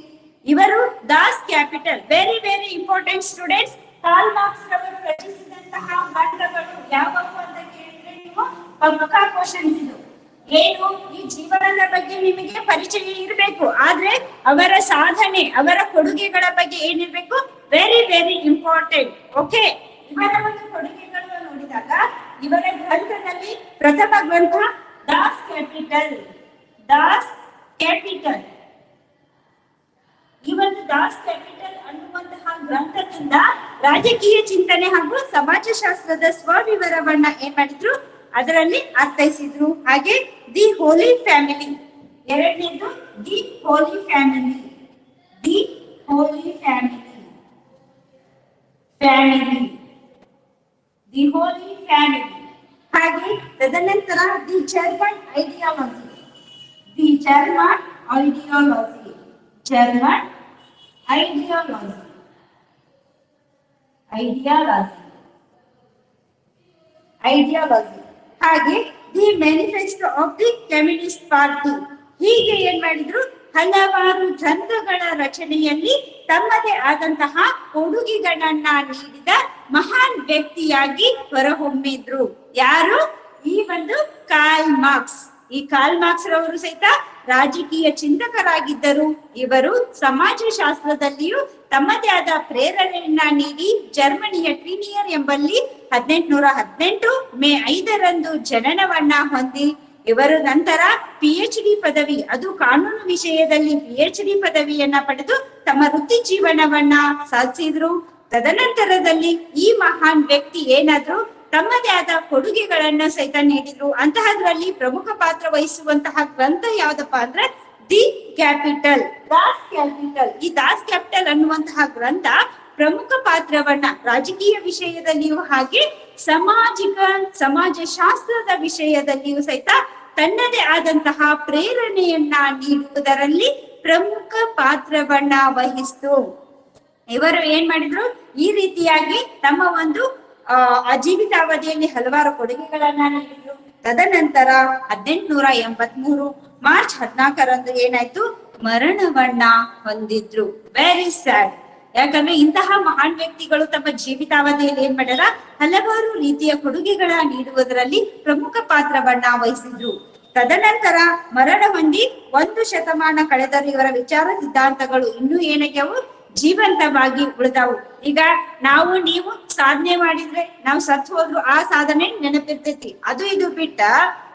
ಇವರು Das Kapital. Very very important students Karl Marx ರವರು ರಚಿಸಿದಂತಹ ಬಂಧಗಳು ಯಾವುವು ಅಂತ ಕೇಳಿದ್ರೆ ನೀವು ಪಕ್ಕಾ ಕ್ವಶನ್ಸ್ ಇದು. ಏನು? ಈ ಜೀವನದ ಬಗ್ಗೆ ನಿಮಗೆ ಪರಿಚಯ ಇರಬೇಕು. ಆದ್ರೆ ಅವರ ಸಾಧನೆ, ಅವರ ಕೊಡುಗೆಗಳ ಬಗ್ಗೆ ಏನಿರ್ಬೇಕು? ವೆರಿ ವೆರಿ ಇಂಪಾರ್ಟೆಂಟ್ ಓಕೆ ಇವರ ಒಂದು ಕೊಡುಗೆಗಳನ್ನು ನೋಡಿದಾಗ ಇವರ ಗ್ರಂಥದಲ್ಲಿ ಪ್ರಥಮ ಗ್ರಂಥ ದಾಸ್ ಕ್ಯಾಪಿಟಲ್ ದಾಸ್ ಕ್ಯಾಪಿಟಲ್. ಈ ಒಂದು ದಾಸ್ ಕ್ಯಾಪಿಟಲ್ ಅನ್ನುವಂತಹ ಗ್ರಂಥದಿಂದ ರಾಜಕೀಯ ಚಿಂತನೆ ಹಾಗೂ ಸಮಾಜಶಾಸ್ತ್ರದ ಸ್ವವಿವರವನ್ನ ಏನ್ ಮಾಡಿದ್ರು? ಅದರಲ್ಲಿ ಅರ್ಥೈಸಿದ್ರು. ಹಾಗೆ ದಿ ಹೋಲಿ ಫ್ಯಾಮಿಲಿ. ಎರಡನೇದು the holy family. The holy family. Family. The holy family ಹಾಗೆ ತದನಂತರ the German ideology the German ideology German ideology ideology ideology ಹಾಗೆ the manifesto of the communist party ಹೀಗೆ ಏನ್ ಮಾಡಿದ್ರು? ಹಲವಾರು ಗ್ರಂಥಗಳ ರಚನೆಯಲ್ಲಿ ತಮ್ಮದೇ ಆದಂತಹ ಕೊಡುಗೆಗಳನ್ನ ನೀಡಿದ ಮಹಾನ್ ವ್ಯಕ್ತಿಯಾಗಿ ಹೊರಹೊಮ್ಮಿದ್ರು. ಯಾರು? ಈ ಒಂದು ಕಾಲ್ ಮಾರ್ಕ್ಸ್ ಈ ಕಾಲ್ ಮಾರ್ಕ್ಸ್ ರವರು ಸಹಿತ ರಾಜಕೀಯ ಚಿಂತಕರಾಗಿದ್ದರು. ಇವರು ಸಮಾಜಶಾಸ್ತ್ರದಲ್ಲಿಯೂ ತಮ್ಮದೇ ಆದ ಪ್ರೇರಣೆಯನ್ನ ನೀಡಿ ಜರ್ಮನಿಯ ಟ್ರಿನಿಯರ್ ಎಂಬಲ್ಲಿ ಹದಿನೆಂಟುನೂರ ಹದಿನೆಂಟು ಮೇ ಐದರಂದು ಜನನವನ್ನ ಹೊಂದಿ, ಇವರು ನಂತರ ಪಿ ಎಚ್ ಡಿ ಪದವಿ, ಅದು ಕಾನೂನು ವಿಷಯದಲ್ಲಿ ಪಿ ಎಚ್ ಡಿ ಪದವಿಯನ್ನ ಪಡೆದು ತಮ್ಮ ವೃತ್ತಿ ಜೀವನವನ್ನ ಸಾಧಿಸಿದ್ರು. ತದನಂತರದಲ್ಲಿ ಈ ಮಹಾನ್ ವ್ಯಕ್ತಿ ಏನಾದ್ರು ತಮ್ಮದೇ ಆದ ಕೊಡುಗೆಗಳನ್ನ ಸಹಿತ ನೀಡಿದ್ರು. ಅಂತಹದ್ರಲ್ಲಿ ಪ್ರಮುಖ ಪಾತ್ರ ವಹಿಸುವಂತಹ ಗ್ರಂಥ ಯಾವ್ದಪ್ಪ ಅಂದ್ರೆ ದಿ ಕ್ಯಾಪಿಟಲ್. ದಾಸ್ ಕ್ಯಾಪಿಟಲ್. ಈ ದಾಸ್ ಕ್ಯಾಪಿಟಲ್ ಅನ್ನುವಂತಹ ಗ್ರಂಥ ಪ್ರಮುಖ ಪಾತ್ರವನ್ನ ರಾಜಕೀಯ ವಿಷಯದಲ್ಲಿಯೂ ಹಾಗೆ ಸಾಮಾಜಿಕ, ಸಮಾಜಶಾಸ್ತ್ರದ ವಿಷಯದಲ್ಲಿಯೂ ಸಹಿತ ತನ್ನದೇ ಆದಂತಹ ಪ್ರೇರಣೆಯನ್ನ ನೀಡುವುದರಲ್ಲಿ ಪ್ರಮುಖ ಪಾತ್ರವನ್ನ ವಹಿಸ್ತು. ಇವರು ಏನ್ ಮಾಡಿದ್ರು? ಈ ರೀತಿಯಾಗಿ ತಮ್ಮ ಒಂದು, ಆ ಜೀವಿತಾವಧಿಯಲ್ಲಿ ಹಲವಾರು ಕೊಡುಗೆಗಳನ್ನ ನೀಡಿದ್ರು. ತದನಂತರ ಹದಿನೆಂಟುನೂರ ಎಂಬತ್ಮೂರು ಮಾರ್ಚ್ ಹದಿನಾಲ್ಕರಂದು ಏನಾಯ್ತು? ಮರಣವನ್ನ ಹೊಂದಿದ್ರು. ವೆರಿ ಸ್ಯಾಡ್ ಯಾಕಂದ್ರೆ ಇಂತಹ ಮಹಾನ್ ವ್ಯಕ್ತಿಗಳು ತಮ್ಮ ಜೀವಿತಾವಧಿಯಲ್ಲಿ ಏನ್ ಮಾಡ್ಯಾರ? ಹಲವಾರು ರೀತಿಯ ಕೊಡುಗೆಗಳ ನೀಡುವುದರಲ್ಲಿ ಪ್ರಮುಖ ಪಾತ್ರವನ್ನ ವಹಿಸಿದ್ರು. ತದನಂತರ ಮರಣ ಹೊಂದಿ ಒಂದು ಶತಮಾನ ಕಳೆದರೆ ಇವರ ವಿಚಾರ ಸಿದ್ಧಾಂತಗಳು ಇನ್ನೂ ಏನಾಗ್ಯಾವು? ಜೀವಂತವಾಗಿ ಉಳಿದಾವು. ಈಗ ನಾವು ನೀವು ಸಾಧನೆ ಮಾಡಿದ್ರೆ, ನಾವು ಸತ್ ಹೋದ್ರು ಆ ಸಾಧನೆ ನೆನಪಿರ್ತೈತಿ. ಅದು ಇದು ಬಿಟ್ಟ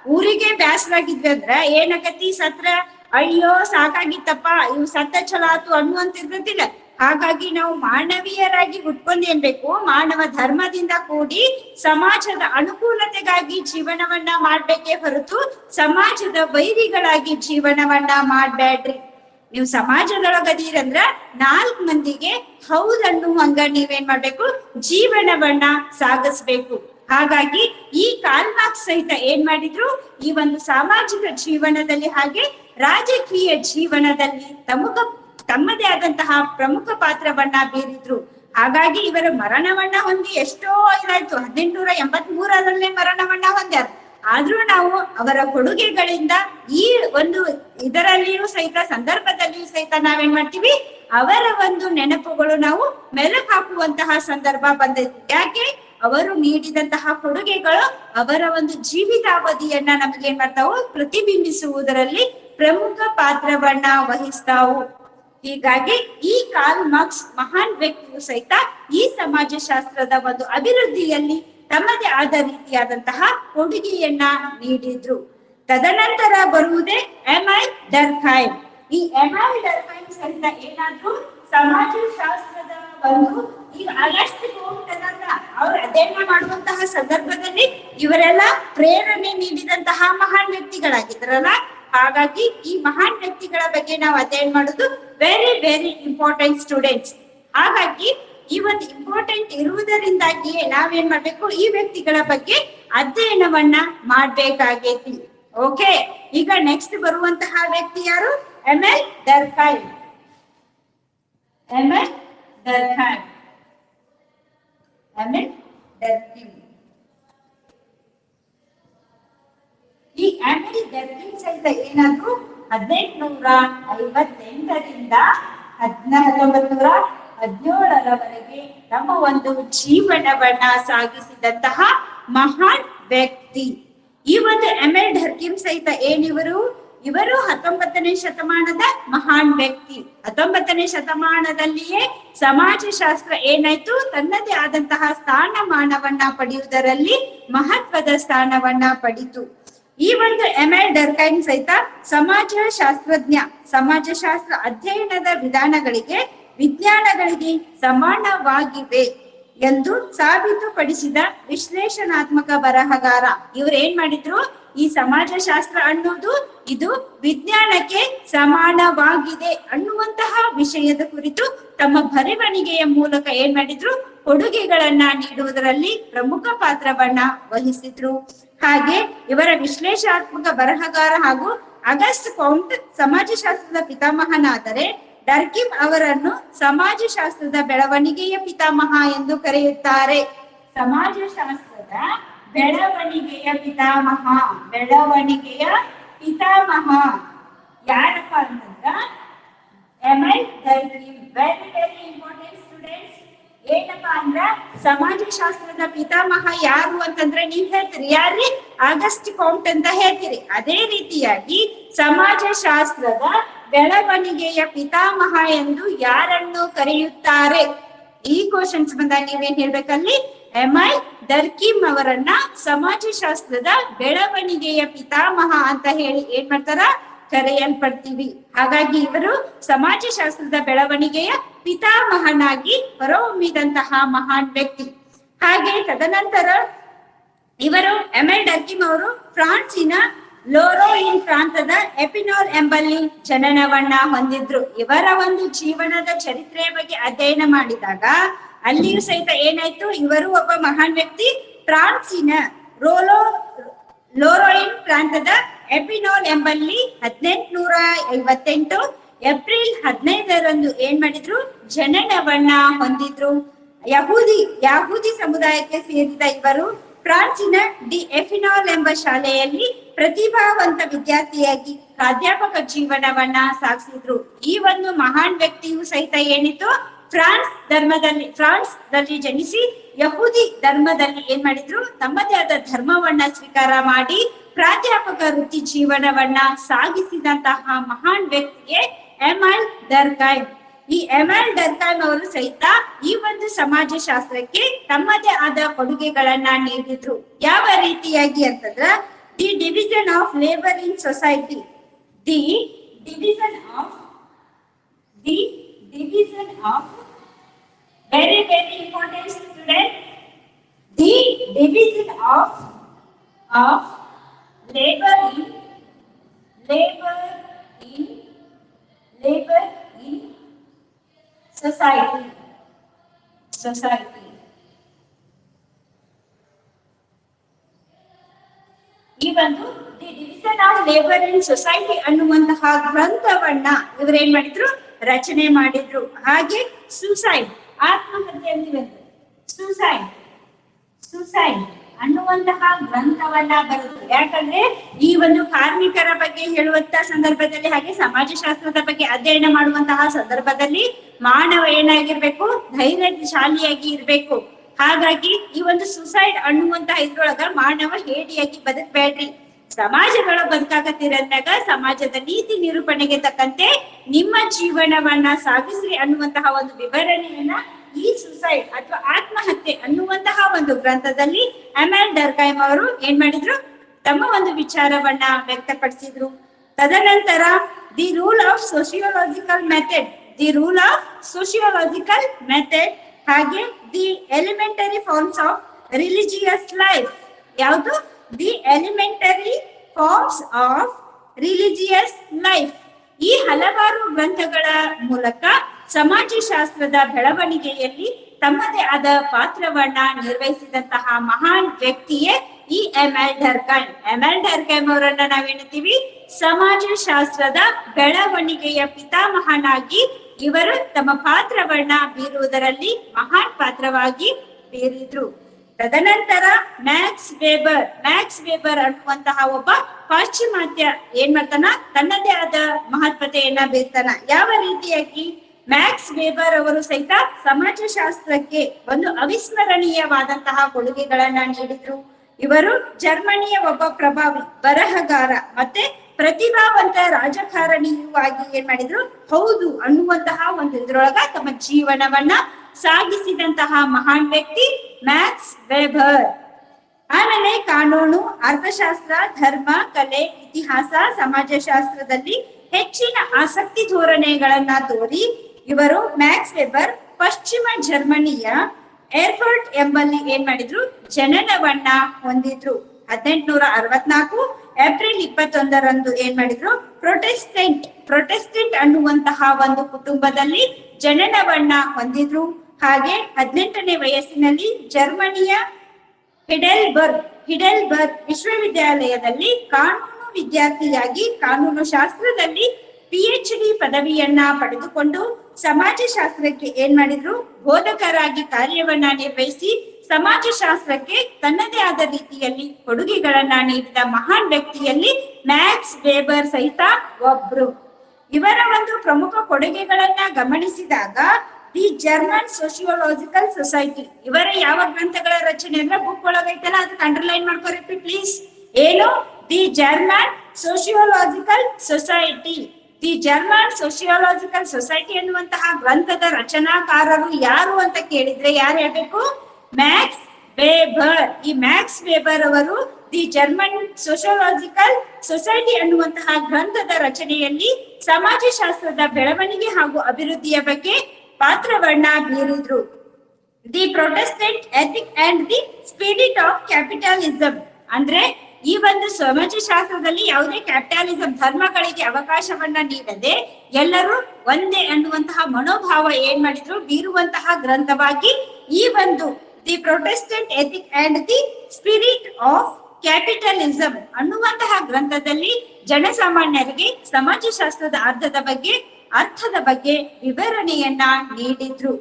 ಊರಿಗೆ ಬ್ಯಾಸರಾಗಿದ್ವಿ ಅಂದ್ರ ಏನಕತಿ ಸತ್ರ ಅಯ್ಯೋ ಸಾಕಾಗಿತ್ತಪ್ಪ, ಇವ್ ಸತ್ತ ಚಲೋ ಆತು ಅನ್ನುವಂತಿರ್ತಿಲ್ಲ ಹಾಗಾಗಿ ನಾವು ಮಾನವೀಯರಾಗಿ ಉಟ್ಕೊಂಡೇನ್ಬೇಕು ಮಾನವ ಧರ್ಮದಿಂದ ಕೂಡಿ ಸಮಾಜದ ಅನುಕೂಲತೆಗಾಗಿ ಜೀವನವನ್ನ ಮಾಡ್ಬೇಕೇ ಹೊರತು ಸಮಾಜದ ವೈರಿಗಳಾಗಿ ಜೀವನವನ್ನ ಮಾಡ್ಬೇಡ್ರಿ ನೀವು ಸಮಾಜದೊಳಗದೀರಂದ್ರ ನಾಲ್ಕ್ ಮಂದಿಗೆ ಹೌದನ್ನುವಂಗ ನೀವೇನ್ ಮಾಡ್ಬೇಕು? ಜೀವನವನ್ನ ಸಾಗಿಸ್ಬೇಕು. ಹಾಗಾಗಿ ಈ ಕಾಲ್ಮಾರ್ಕ್ಸ್ ಸಹಿತ ಏನ್ ಮಾಡಿದ್ರು? ಈ ಒಂದು ಸಾಮಾಜಿಕ ಜೀವನದಲ್ಲಿ ಹಾಗೆ ರಾಜಕೀಯ ಜೀವನದಲ್ಲಿ ತಮಗ ತಮ್ಮದೇ ಆದಂತಹ ಪ್ರಮುಖ ಪಾತ್ರವನ್ನ ಬೀರಿದ್ರು. ಹಾಗಾಗಿ ಇವರ ಮರಣವನ್ನ ಹೊಂದಿ ಎಷ್ಟೋ ಇದಾಯ್ತು. ಹದಿನೆಂಟುನೂರ ಎಂಬತ್ ಮೂರರಲ್ಲೇ ಮರಣವನ್ನ ಹೊಂದ್ಯಾರ. ಆದ್ರೂ ನಾವು ಅವರ ಕೊಡುಗೆಗಳಿಂದ ಈ ಒಂದು ಇದರಲ್ಲಿಯೂ ಸಹಿತ, ಸಂದರ್ಭದಲ್ಲಿಯೂ ಸಹಿತ ನಾವೇನ್ ಮಾಡ್ತೀವಿ? ಅವರ ಒಂದು ನೆನಪುಗಳು ನಾವು ಮೆಲುಕು ಹಾಕುವಂತಹ ಸಂದರ್ಭ ಬಂದಿದೆ. ಯಾಕೆ? ಅವರು ನೀಡಿದಂತಹ ಕೊಡುಗೆಗಳು ಅವರ ಒಂದು ಜೀವಿತಾವಧಿಯನ್ನ ನಮಗೆ ಏನ್ ಮಾಡ್ತಾವು? ಪ್ರತಿಬಿಂಬಿಸುವುದರಲ್ಲಿ ಪ್ರಮುಖ ಪಾತ್ರವನ್ನ ವಹಿಸ್ತಾವು. ಹೀಗಾಗಿ ಈ ಕಾಲ್ ಮಾರ್ಕ್ಸ್ ಮಹಾನ್ ವ್ಯಕ್ತಿಯು ಸಹಿತ ಈ ಸಮಾಜಶಾಸ್ತ್ರದ ಒಂದು ಅಭಿವೃದ್ಧಿಯಲ್ಲಿ ತಮ್ಮದೇ ಆದ ರೀತಿಯಾದಂತಹ ಕೊಡುಗೆಯನ್ನ ನೀಡಿದ್ರು. ತದನಂತರ ಬರುವುದೇ ಎಮೈ ಡರ್ಖೈಮ್ ಈ ಎಮೈ ಡರ್ಖೈಮ್ ಸಹಿತ ಏನಾದ್ರು ಸಮಾಜಶಾಸ್ತ್ರದ ಒಂದು ಈ ಅಗಸ್ಟ್ ಕೋಟದ ಅವ್ರು ಅಧ್ಯಯನ ಮಾಡುವಂತಹ ಸಂದರ್ಭದಲ್ಲಿ ಇವರೆಲ್ಲ ಪ್ರೇರಣೆ ನೀಡಿದಂತಹ ಮಹಾನ್ ವ್ಯಕ್ತಿಗಳಾಗಿದ್ರಲ್ಲ ಹಾಗಾಗಿ ಈ ಮಹಾನ್ ವ್ಯಕ್ತಿಗಳ ಬಗ್ಗೆ ನಾವು ಅಧ್ಯಯನ ಮಾಡೋದು ವೆರಿ ವೆರಿ ಇಂಪಾರ್ಟೆಂಟ್ ಸ್ಟೂಡೆಂಟ್ಸ್ ಹಾಗಾಗಿ ಈ ಒಂದು ಇಂಪಾರ್ಟೆಂಟ್ ಇರುವುದರಿಂದಾಗಿಯೇ ನಾವೇನ್ ಮಾಡ್ಬೇಕು? ಈ ವ್ಯಕ್ತಿಗಳ ಬಗ್ಗೆ ಅಧ್ಯಯನವನ್ನ ಮಾಡ್ಬೇಕಾಗೇತಿ. ಓಕೆ ಈಗ ನೆಕ್ಸ್ಟ್ ಬರುವಂತಹ ವ್ಯಕ್ತಿ ಯಾರು? M L Durkheim M L Durkheim M L Durkheim ಈ ಎಂ ಎಲ್ ದರ್ಕಿ ಸಹಿತ ಏನಾದ್ರು ಹದಿನೆಂಟುನೂರ ಐವತ್ತೆಂಟರಿಂದ ಹದಿನ ಹತ್ತೊಂಬತ್ತು ನೂರ ಹದಿನೇಳರವರೆಗೆ ನಮ್ಮ ಒಂದು ಜೀವನವನ್ನ ಸಾಗಿಸಿದಂತಹ ಮಹಾನ್ ವ್ಯಕ್ತಿ. ಈ ಒಂದು ಎಮೆಲ್ ಢರ್ಕಿಮ್ ಸಹಿತ ಏನಿವರು ಇವರು? ಹತ್ತೊಂಬತ್ತನೇ ಶತಮಾನದ ಮಹಾನ್ ವ್ಯಕ್ತಿ. ಹತ್ತೊಂಬತ್ತನೇ ಶತಮಾನದಲ್ಲಿಯೇ ಸಮಾಜಶಾಸ್ತ್ರ ಏನಾಯ್ತು? ತನ್ನದೇ ಆದಂತಹ ಸ್ಥಾನಮಾನವನ್ನ ಪಡೆಯುವುದರಲ್ಲಿ ಮಹತ್ವದ ಸ್ಥಾನವನ್ನ ಪಡಿತು ಈ ಒಂದು ಎಮೆಲ್ ಡರ್ಕೈನ್ ಸಹಿತ ಸಮಾಜ ಶಾಸ್ತ್ರಜ್ಞ ಸಮಾಜಶಾಸ್ತ್ರ ಅಧ್ಯಯನದ ವಿಧಾನಗಳಿಗೆ ವಿಜ್ಞಾನಗಳಿಗೆ ಸಮಾನವಾಗಿವೆ ಎಂದು ಸಾಬೀತುಪಡಿಸಿದ ವಿಶ್ಲೇಷಣಾತ್ಮಕ ಬರಹಗಾರ. ಇವ್ರು ಏನ್ ಮಾಡಿದ್ರು? ಈ ಸಮಾಜಶಾಸ್ತ್ರ ಅನ್ನೋದು ಇದು ವಿಜ್ಞಾನಕ್ಕೆ ಸಮಾನವಾಗಿದೆ ಅನ್ನುವಂತಹ ವಿಷಯದ ಕುರಿತು ತಮ್ಮ ಬರವಣಿಗೆಯ ಮೂಲಕ ಏನ್ ಮಾಡಿದ್ರು? ಕೊಡುಗೆಗಳನ್ನ ನೀಡುವುದರಲ್ಲಿ ಪ್ರಮುಖ ಪಾತ್ರವನ್ನ ವಹಿಸಿದ್ರು. ಹಾಗೆ ಇವರ ವಿಶ್ಲೇಷಣಾತ್ಮಕ ಬರಹಗಾರ ಹಾಗೂ ಅಗಸ್ಟ್ ಕೌಂಟ್ ಸಮಾಜಶಾಸ್ತ್ರದ ಪಿತಾಮಹನಾದರೆ ಡರ್ಕಿಮ್ ಅವರನ್ನು ಸಮಾಜಶಾಸ್ತ್ರದ ಬೆಳವಣಿಗೆಯ ಪಿತಾಮಹ ಎಂದು ಕರೆಯುತ್ತಾರೆ. ಸಮಾಜಶಾಸ್ತ್ರದ ಬೆಳವಣಿಗೆಯ ಪಿತಾಮಹ ಬೆಳವಣಿಗೆಯ ಪಿತಾಮಹ. ಯಾರಪ್ಪ ಅಂತಂದ್ರ? I Durkheim very very important students ಏನಪ್ಪ ಅಂದ್ರ ಸಮಾಜಶಾಸ್ತ್ರದ ಪಿತಾಮಹ ಯಾರು ಅಂತಂದ್ರೆ ನೀವ್ ಹೇಳ್ತೀರಿ. ಯಾರ್ರಿ? ಆಗಸ್ಟ್ ಕೌಂಟ್ ಅಂತ ಹೇಳ್ತೀರಿ. ಅದೇ ರೀತಿಯಾಗಿ ಸಮಾಜಶಾಸ್ತ್ರದ ಬೆಳವಣಿಗೆಯ ಪಿತಾಮಹ ಎಂದು ಯಾರನ್ನು ಕರೆಯುತ್ತಾರೆ? ಈ ಕ್ವಶನ್ಸ್ ಬಂದಾಗ ನೀವೇನ್ ಹೇಳ್ಬೇಕಲ್ಲಿ? ಎಂ ಐ ದರ್ಕಿಮ್ ಅವರನ್ನ ಸಮಾಜಶಾಸ್ತ್ರದ ಬೆಳವಣಿಗೆಯ ಪಿತಾಮಹ ಅಂತ ಹೇಳಿ ಏನ್ ಮಾಡ್ತಾರ? ಕರೆಯಲ್ಪಡ್ತೀವಿ. ಹಾಗಾಗಿ ಇವರು ಸಮಾಜಶಾಸ್ತ್ರದ ಬೆಳವಣಿಗೆಯ ಪಿತಾಮಹನಾಗಿ ಹೊರಹೊಮ್ಮಿದಂತಹ ಮಹಾನ್ ವ್ಯಕ್ತಿ. ಹಾಗೆ ತದನಂತರ ಇವರು ಎಮೆಲ್ ಡರ್ಕಿಮ್ ಅವರು ಫ್ರಾನ್ಸಿನ ಲೋರೋಯಿನ್ ಪ್ರಾಂತದ ಎಪಿನೋಲ್ ಎಂಬಲ್ಲಿ ಜನನವನ್ನ ಹೊಂದಿದ್ರು. ಇವರ ಒಂದು ಜೀವನದ ಚರಿತ್ರೆಯ ಬಗ್ಗೆ ಅಧ್ಯಯನ ಮಾಡಿದಾಗ ಅಲ್ಲಿಯೂ ಸಹಿತ ಏನಾಯ್ತು? ಇವರು ಒಬ್ಬ ಮಹಾನ್ ವ್ಯಕ್ತಿ ಫ್ರಾನ್ಸಿನ ರೋಲೋ ಲೋರೋಯಿನ್ ಪ್ರಾಂತದ ಎಪಿನೋಲ್ ಎಂಬಲ್ಲಿ ಹದಿನೆಂಟುನೂರ ಐವತ್ತೆಂಟು ಏಪ್ರಿಲ್ ಹದಿನೈದರಂದು ಏನ್ ಮಾಡಿದ್ರು? ಜನನವನ್ನ ಹೊಂದಿದ್ರು. ಯಹೂದಿ ಯಹೂದಿ ಸಮುದಾಯಕ್ಕೆ ಸೇರಿದ ಇವರು ಫ್ರಾನ್ಸಿನ ಡಿ ಎಫಿನಾಲ್ ಎಂಬ ಶಾಲೆಯಲ್ಲಿ ಪ್ರತಿಭಾವಂತ ವಿದ್ಯಾರ್ಥಿಯಾಗಿ ಪ್ರಾಧ್ಯಾಪಕ ಜೀವನವನ್ನ ಸಾಗಿಸಿದ್ರು. ಈ ಒಂದು ಮಹಾನ್ ವ್ಯಕ್ತಿಯು ಸಹಿತ ಏನಿತ್ತು? ಫ್ರಾನ್ಸ್ ಧರ್ಮದಲ್ಲಿ ಫ್ರಾನ್ಸ್ ದಲ್ಲಿ ಜನಿಸಿ ಯಹೂದಿ ಧರ್ಮದಲ್ಲಿ ಏನ್ ಮಾಡಿದ್ರು? ತಮ್ಮದೇ ಆದ ಧರ್ಮವನ್ನ ಸ್ವೀಕಾರ ಮಾಡಿ ಪ್ರಾಧ್ಯಾಪಕ ವೃತ್ತಿ ಜೀವನವನ್ನ ಸಾಗಿಸಿದಂತಹ ಮಹಾನ್ ವ್ಯಕ್ತಿಯೇ ಎಮಲ್ ದರ್ಕಾಯ್ ಈ ಎಮಲ್ ದರ್ಕಾಯ್ ಅವರು ಸಹಿತ ಈ ಒಂದು ಸಮಾಜಶಾಸ್ತ್ರಕ್ಕೆ ತಮ್ಮದೇ ಆದ ಕೊಡುಗೆಗಳನ್ನ ನೀಡಿದ್ರು. ಯಾವ ರೀತಿಯಾಗಿ ಅಂತಂದ್ರ, the division of labour in society the division of, the division of very very important student. The division of of labour in, labour labour in society. Society. ಈ ಒಂದು the division of labour in society ಅನ್ನುವಂತಹ ಗ್ರಂಥವನ್ನ ಇವ್ರೇನ್ ಮಾಡಿದ್ರು? ರಚನೆ ಮಾಡಿದ್ರು. ಹಾಗೆ suicide ಆತ್ಮಹತ್ಯೆ ಅಂತೀವಿ ಸುಸೈಡ್ ಸುಸೈಡ್ ಅನ್ನುವಂತಹ ಗ್ರಂಥವನ್ನ ಬರುತ್ತೆ ಯಾಕಂದ್ರೆ ಈ ಒಂದು ಕಾರ್ಮಿಕರ ಬಗ್ಗೆ ಹೇಳುವಂತ ಸಂದರ್ಭದಲ್ಲಿ ಹಾಗೆ ಸಮಾಜಶಾಸ್ತ್ರದ ಬಗ್ಗೆ ಅಧ್ಯಯನ ಮಾಡುವಂತಹ ಸಂದರ್ಭದಲ್ಲಿ ಮಾನವ ಏನಾಗಿರ್ಬೇಕು? ಧೈರ್ಯಶಾಲಿಯಾಗಿ ಇರ್ಬೇಕು. ಹಾಗಾಗಿ ಈ ಒಂದು ಸುಸೈಡ್ ಅನ್ನುವಂತಹ ಇದ್ರೊಳಗ ಮಾನವ ಹೇಡಿಯಾಗಿ ಬದುಕಬೇಡ್ರಿ. ಸಮಾಜಗಳು ಬದುಕಾಗತ್ತಿರಂದಾಗ ಸಮಾಜದ ನೀತಿ ನಿರೂಪಣೆಗೆ ತಕ್ಕಂತೆ ನಿಮ್ಮ ಜೀವನವನ್ನ ಸಾಗಿಸ್ರಿ ಅನ್ನುವಂತಹ ಒಂದು ವಿವರಣೆಯನ್ನ ಈ ಸುಸೈಡ್ ಅಥವಾ ಆತ್ಮಹತ್ಯೆ ಅನ್ನುವಂತಹ ಒಂದು ಗ್ರಂಥದಲ್ಲಿ ಎಲ್ ಡರ್ಕೈಮ್ ಅವರು ಏನ್ ಮಾಡಿದ್ರು? ತಮ್ಮ ಒಂದು ವಿಚಾರವನ್ನ ವ್ಯಕ್ತಪಡಿಸಿದ್ರು. ತದನಂತರ, the rule of sociological method. The rule of sociological method ಹಾಗೆ, the elementary forms of religious life. ಯಾವುದು? The elementary forms of religious life. ಈ ಹಲವಾರು ಗ್ರಂಥಗಳ ಮೂಲಕ ಸಮಾಜಶಾಸ್ತ್ರದ ಬೆಳವಣಿಗೆಯಲ್ಲಿ ತಮ್ಮದೇ ಆದ ಪಾತ್ರವನ್ನ ನಿರ್ವಹಿಸಿದಂತಹ ಮಹಾನ್ ವ್ಯಕ್ತಿಯೇ ಈ M L Durkheim M L Durkheim ಅವರನ್ನ ನಾವೇನಂತೀವಿ ಸಮಾಜಶಾಸ್ತ್ರದ ಬೆಳವಣಿಗೆಯ ಪಿತಾಮಹನಾಗಿ ಇವರು ತಮ್ಮ ಪಾತ್ರವನ್ನ ಬೀರುವುದರಲ್ಲಿ ಮಹಾನ್ ಪಾತ್ರವಾಗಿ ಬೀರಿದ್ರು. ತದನಂತರ ಮ್ಯಾಕ್ಸ್ ವೇಬರ್. ಮ್ಯಾಕ್ಸ್ ವೇಬರ್ ಅನ್ನುವಂತಹ ಒಬ್ಬ ಪಾಶ್ಚಿಮಾತ್ಯ ಏನ್ ಮಾಡ್ತಾನ? ತನ್ನದೇ ಆದ ಮಹತ್ವತೆಯನ್ನ ಬೀರ್ತಾನ. ಯಾವ ರೀತಿಯಾಗಿ? ಮ್ಯಾಕ್ಸ್ ವೇಬರ್ ಅವರು ಸಹಿತ ಸಮಾಜಶಾಸ್ತ್ರಕ್ಕೆ ಒಂದು ಅವಿಸ್ಮರಣೀಯವಾದಂತಹ ಕೊಡುಗೆಗಳನ್ನ ನೀಡಿದ್ರು. ಇವರು ಜರ್ಮನಿಯ ಒಬ್ಬ ಪ್ರಭಾವಿ, ಬರಹಗಾರ ಮತ್ತೆ ಪ್ರತಿಭಾವಂತ ರಾಜಕಾರಣಿಯೂ ಆಗಿ ಏನ್ ಮಾಡಿದ್ರು? ಹೌದು ಅನ್ನುವಂತಹ ಒಂದು ಇದ್ರೊಳಗ ತಮ್ಮ ಜೀವನವನ್ನ ಸಾಗಿಸಿದಂತಹ ಮಹಾನ್ ವ್ಯಕ್ತಿ ಮ್ಯಾಕ್ಸ್ ವೆಬರ್. ಆಮೇಲೆ ಕಾನೂನು, ಅರ್ಥಶಾಸ್ತ್ರ, ಧರ್ಮ, ಕಲೆ, ಇತಿಹಾಸ, ಸಮಾಜಶಾಸ್ತ್ರದಲ್ಲಿ ಹೆಚ್ಚಿನ ಆಸಕ್ತಿ ಧೋರಣೆಗಳನ್ನ ತೋರಿ ಇವರು ಮ್ಯಾಕ್ಸ್ ವೆಬರ್, ಪಶ್ಚಿಮ ಜರ್ಮನಿಯ ಏರ್ಫರ್ಟ್ ಎಂಬಲ್ಲಿ ಏನ್ ಮಾಡಿದ್ರು? ಜನನವನ್ನ ಹೊಂದಿದ್ರು. ಹದಿನೆಂಟುನೂರ ಅರವತ್ನಾಲ್ಕು, ಏಪ್ರಿಲ್ ಇಪ್ಪತ್ತೊಂದರಂದು ಏನ್ ಮಾಡಿದ್ರು? ಪ್ರೊಟೆಸ್ಟೆಂಟ್ ಪ್ರೊಟೆಸ್ಟೆಂಟ್ ಅನ್ನುವಂತಹ ಒಂದು ಕುಟುಂಬದಲ್ಲಿ ಜನನವನ್ನ ಹೊಂದಿದ್ರು. ಹಾಗೆ ಹದಿನೆಂಟನೇ ವಯಸ್ಸಿನಲ್ಲಿ ಜರ್ಮನಿಯ ಹಿಡೆಲ್ಬರ್ಗ್ ಹಿಡೆಲ್ಬರ್ಗ್ ವಿಶ್ವವಿದ್ಯಾಲಯದಲ್ಲಿ ಕಾನೂನು ವಿದ್ಯಾರ್ಥಿಯಾಗಿ ಕಾನೂನು ಶಾಸ್ತ್ರದಲ್ಲಿ ಪಿಎಚ್ ಡಿ ಪದವಿಯನ್ನ ಪಡೆದುಕೊಂಡು ಸಮಾಜಶಾಸ್ತ್ರಕ್ಕೆ ಏನ್ ಮಾಡಿದ್ರು? ಬೋಧಕರಾಗಿ ಕಾರ್ಯವನ್ನ ನಿರ್ವಹಿಸಿ ಸಮಾಜಶಾಸ್ತ್ರಕ್ಕೆ ತನ್ನದೇ ಆದ ರೀತಿಯಲ್ಲಿ ಕೊಡುಗೆಗಳನ್ನ ನೀಡಿದ ಮಹಾನ್ ವ್ಯಕ್ತಿಯಲ್ಲಿ ಮ್ಯಾಕ್ಸ್ ವೇಬರ್ ಸಹಿತ ಒಬ್ರು. ಇವರ ಒಂದು ಪ್ರಮುಖ ಕೊಡುಗೆಗಳನ್ನ ಗಮನಿಸಿದಾಗ ದಿ ಜರ್ಮನ್ ಸೋಶಿಯೋಲಾಜಿಕಲ್ ಸೊಸೈಟಿ. ಇವರ ಯಾವ ಗ್ರಂಥಗಳ ರಚನೆ ಅಂದ್ರೆ ಬುಕ್ ಒಳಗೈತಲ್ಲ ಅದಕ್ಕೆ ಅಂಡರ್ಲೈನ್ ಮಾಡ್ಕೊರಿ, ಪ್ಲೀಸ್. ಏನು? The German sociological society. The German sociological society ಅನ್ನುವಂತಹ ಗ್ರಂಥದ ರಚನಾಕಾರರು ಯಾರು ಅಂತ ಕೇಳಿದ್ರೆ ಯಾರು ಹೇಳ್ಬೇಕು? Max Weber. ಈ ಮ್ಯಾಕ್ಸ್ ವೇಬರ್ ಅವರು ದಿ ಜರ್ಮನ್ ಸೋಷಿಯೋಲಾಜಿಕಲ್ ಸೊಸೈಟಿ ಅನ್ನುವಂತಹ ಗ್ರಂಥದ ರಚನೆಯಲ್ಲಿ ಸಮಾಜಶಾಸ್ತ್ರದ ಬೆಳವಣಿಗೆ ಹಾಗೂ ಅಭಿವೃದ್ಧಿಯ ಬಗ್ಗೆ ಪಾತ್ರವನ್ನ ಬೀರಿದ್ರು. The Protestant ethic and the spirit of capitalism. ಅಂದ್ರೆ ಈ ಒಂದು ಸಮಾಜಶಾಸ್ತ್ರದಲ್ಲಿ ಯಾವುದೇ ಕ್ಯಾಪಿಟಲಿಸಂ ಧರ್ಮಗಳಿಗೆ ಅವಕಾಶವನ್ನ ನೀಡದೆ ಎಲ್ಲರೂ ಒಂದೇ ಅನ್ನುವಂತಹ ಮನೋಭಾವ ಏನ್ ಮಾಡಿದ್ರು, ಬೀರುವಂತಹ ಗ್ರಂಥವಾಗಿ ಈ ಒಂದು the Protestant ethic and the spirit of capitalism ಅನ್ನುವಂತಹ ಗ್ರಂಥದಲ್ಲಿ ಜನಸಾಮಾನ್ಯರಿಗೆ ಸಮಾಜಶಾಸ್ತ್ರದ ಅರ್ಥದ ಬಗ್ಗೆ ಅರ್ಥದ ಬಗ್ಗೆ ವಿವರಣೆಯನ್ನ ನೀಡಿದ್ರು.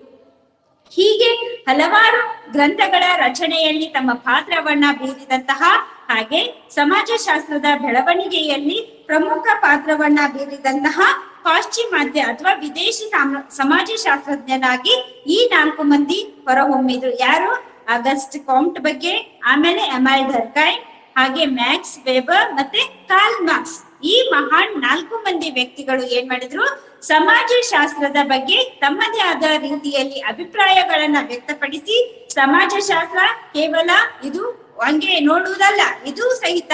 ಹೀಗೆ ಹಲವಾರು ಗ್ರಂಥಗಳ ರಚನೆಯಲ್ಲಿ ತಮ್ಮ ಪಾತ್ರವನ್ನ ಬೀರಿದಂತಹ ಹಾಗೆ ಸಮಾಜಶಾಸ್ತ್ರದ ಬೆಳವಣಿಗೆಯಲ್ಲಿ ಪ್ರಮುಖ ಪಾತ್ರವನ್ನ ಬೀರಿದಂತಹ ಪಾಶ್ಚಿಮಾತ್ಯ ಅಥವಾ ವಿದೇಶಿ ಸಾಮ- ಸಮಾಜಶಾಸ್ತ್ರಜ್ಞನಾಗಿ ಈ ನಾಲ್ಕು ಮಂದಿ ಹೊರಹೊಮ್ಮಿದ್ರು. ಯಾರು? ಆಗಸ್ಟ್ ಕಾಂಟ್ ಬಗ್ಗೆ, ಆಮೇಲೆ ಎಮೈಲ್ ಧರ್ಕಾಯ್ ಹಾಗೆ ಮ್ಯಾಕ್ಸ್ ವೆಬರ್ ಮತ್ತೆ ಕಾರ್ಲ್ ಮಾರ್ಕ್ಸ್. ಈ ಮಹಾನ್ ನಾಲ್ಕು ಮಂದಿ ವ್ಯಕ್ತಿಗಳು ಏನ್ ಮಾಡಿದ್ರು? ಸಮಾಜಶಾಸ್ತ್ರದ ಬಗ್ಗೆ ತಮ್ಮದೇ ಆದ ರೀತಿಯಲ್ಲಿ ಅಭಿಪ್ರಾಯಗಳನ್ನ ವ್ಯಕ್ತಪಡಿಸಿ ಸಮಾಜಶಾಸ್ತ್ರ ಕೇವಲ ಇದು ಹಂಗೆ ನೋಡುವುದಲ್ಲ, ಇದು ಸಹಿತ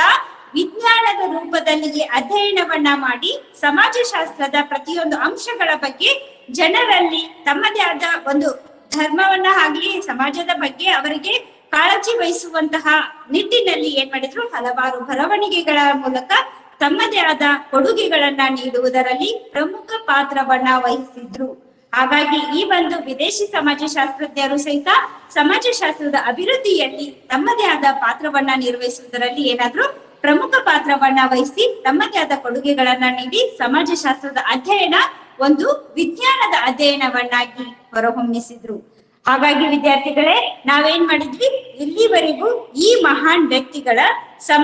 ವಿಜ್ಞಾನದ ರೂಪದಲ್ಲಿ ಅಧ್ಯಯನವನ್ನ ಮಾಡಿ ಸಮಾಜಶಾಸ್ತ್ರದ ಪ್ರತಿಯೊಂದು ಅಂಶಗಳ ಬಗ್ಗೆ ಜನರಲ್ಲಿ ತಮ್ಮದೇ ಆದ ಒಂದು ಧರ್ಮವನ್ನ ಆಗ್ಲಿ, ಸಮಾಜದ ಬಗ್ಗೆ ಅವರಿಗೆ ಕಾಳಜಿ ವಹಿಸುವಂತಹ ನಿಟ್ಟಿನಲ್ಲಿ ಏನ್ ಮಾಡಿದ್ರು, ಹಲವಾರು ಬರವಣಿಗೆಗಳ ಮೂಲಕ ತಮ್ಮದೇ ಆದ ಕೊಡುಗೆಗಳನ್ನ ನೀಡುವುದರಲ್ಲಿ ಪ್ರಮುಖ ಪಾತ್ರವನ್ನ ವಹಿಸಿದ್ರು. ಹಾಗಾಗಿ ಈ ಒಂದು ವಿದೇಶಿ ಸಮಾಜಶಾಸ್ತ್ರಜ್ಞರು ಸಹಿತ ಸಮಾಜಶಾಸ್ತ್ರದ ಅಭಿವೃದ್ಧಿಯಲ್ಲಿ ತಮ್ಮದೇ ಆದ ಪಾತ್ರವನ್ನ ನಿರ್ವಹಿಸುವುದರಲ್ಲಿ ಏನಾದ್ರು ಪ್ರಮುಖ ಪಾತ್ರವನ್ನ ವಹಿಸಿ ತಮ್ಮದೇ ಆದ ಕೊಡುಗೆಗಳನ್ನ ನೀಡಿ ಸಮಾಜಶಾಸ್ತ್ರದ ಅಧ್ಯಯನ ಒಂದು ವಿಜ್ಞಾನದ ಅಧ್ಯಯನವನ್ನಾಗಿ ಹೊರಹೊಮ್ಮಿಸಿದ್ರು. ಹಾಗಾಗಿ ವಿದ್ಯಾರ್ಥಿಗಳೇ, ನಾವೇನ್ ಮಾಡಿದ್ವಿ? ಇಲ್ಲಿವರೆಗೂ ಈ ಮಹಾನ್ ವ್ಯಕ್ತಿಗಳ ಸಮ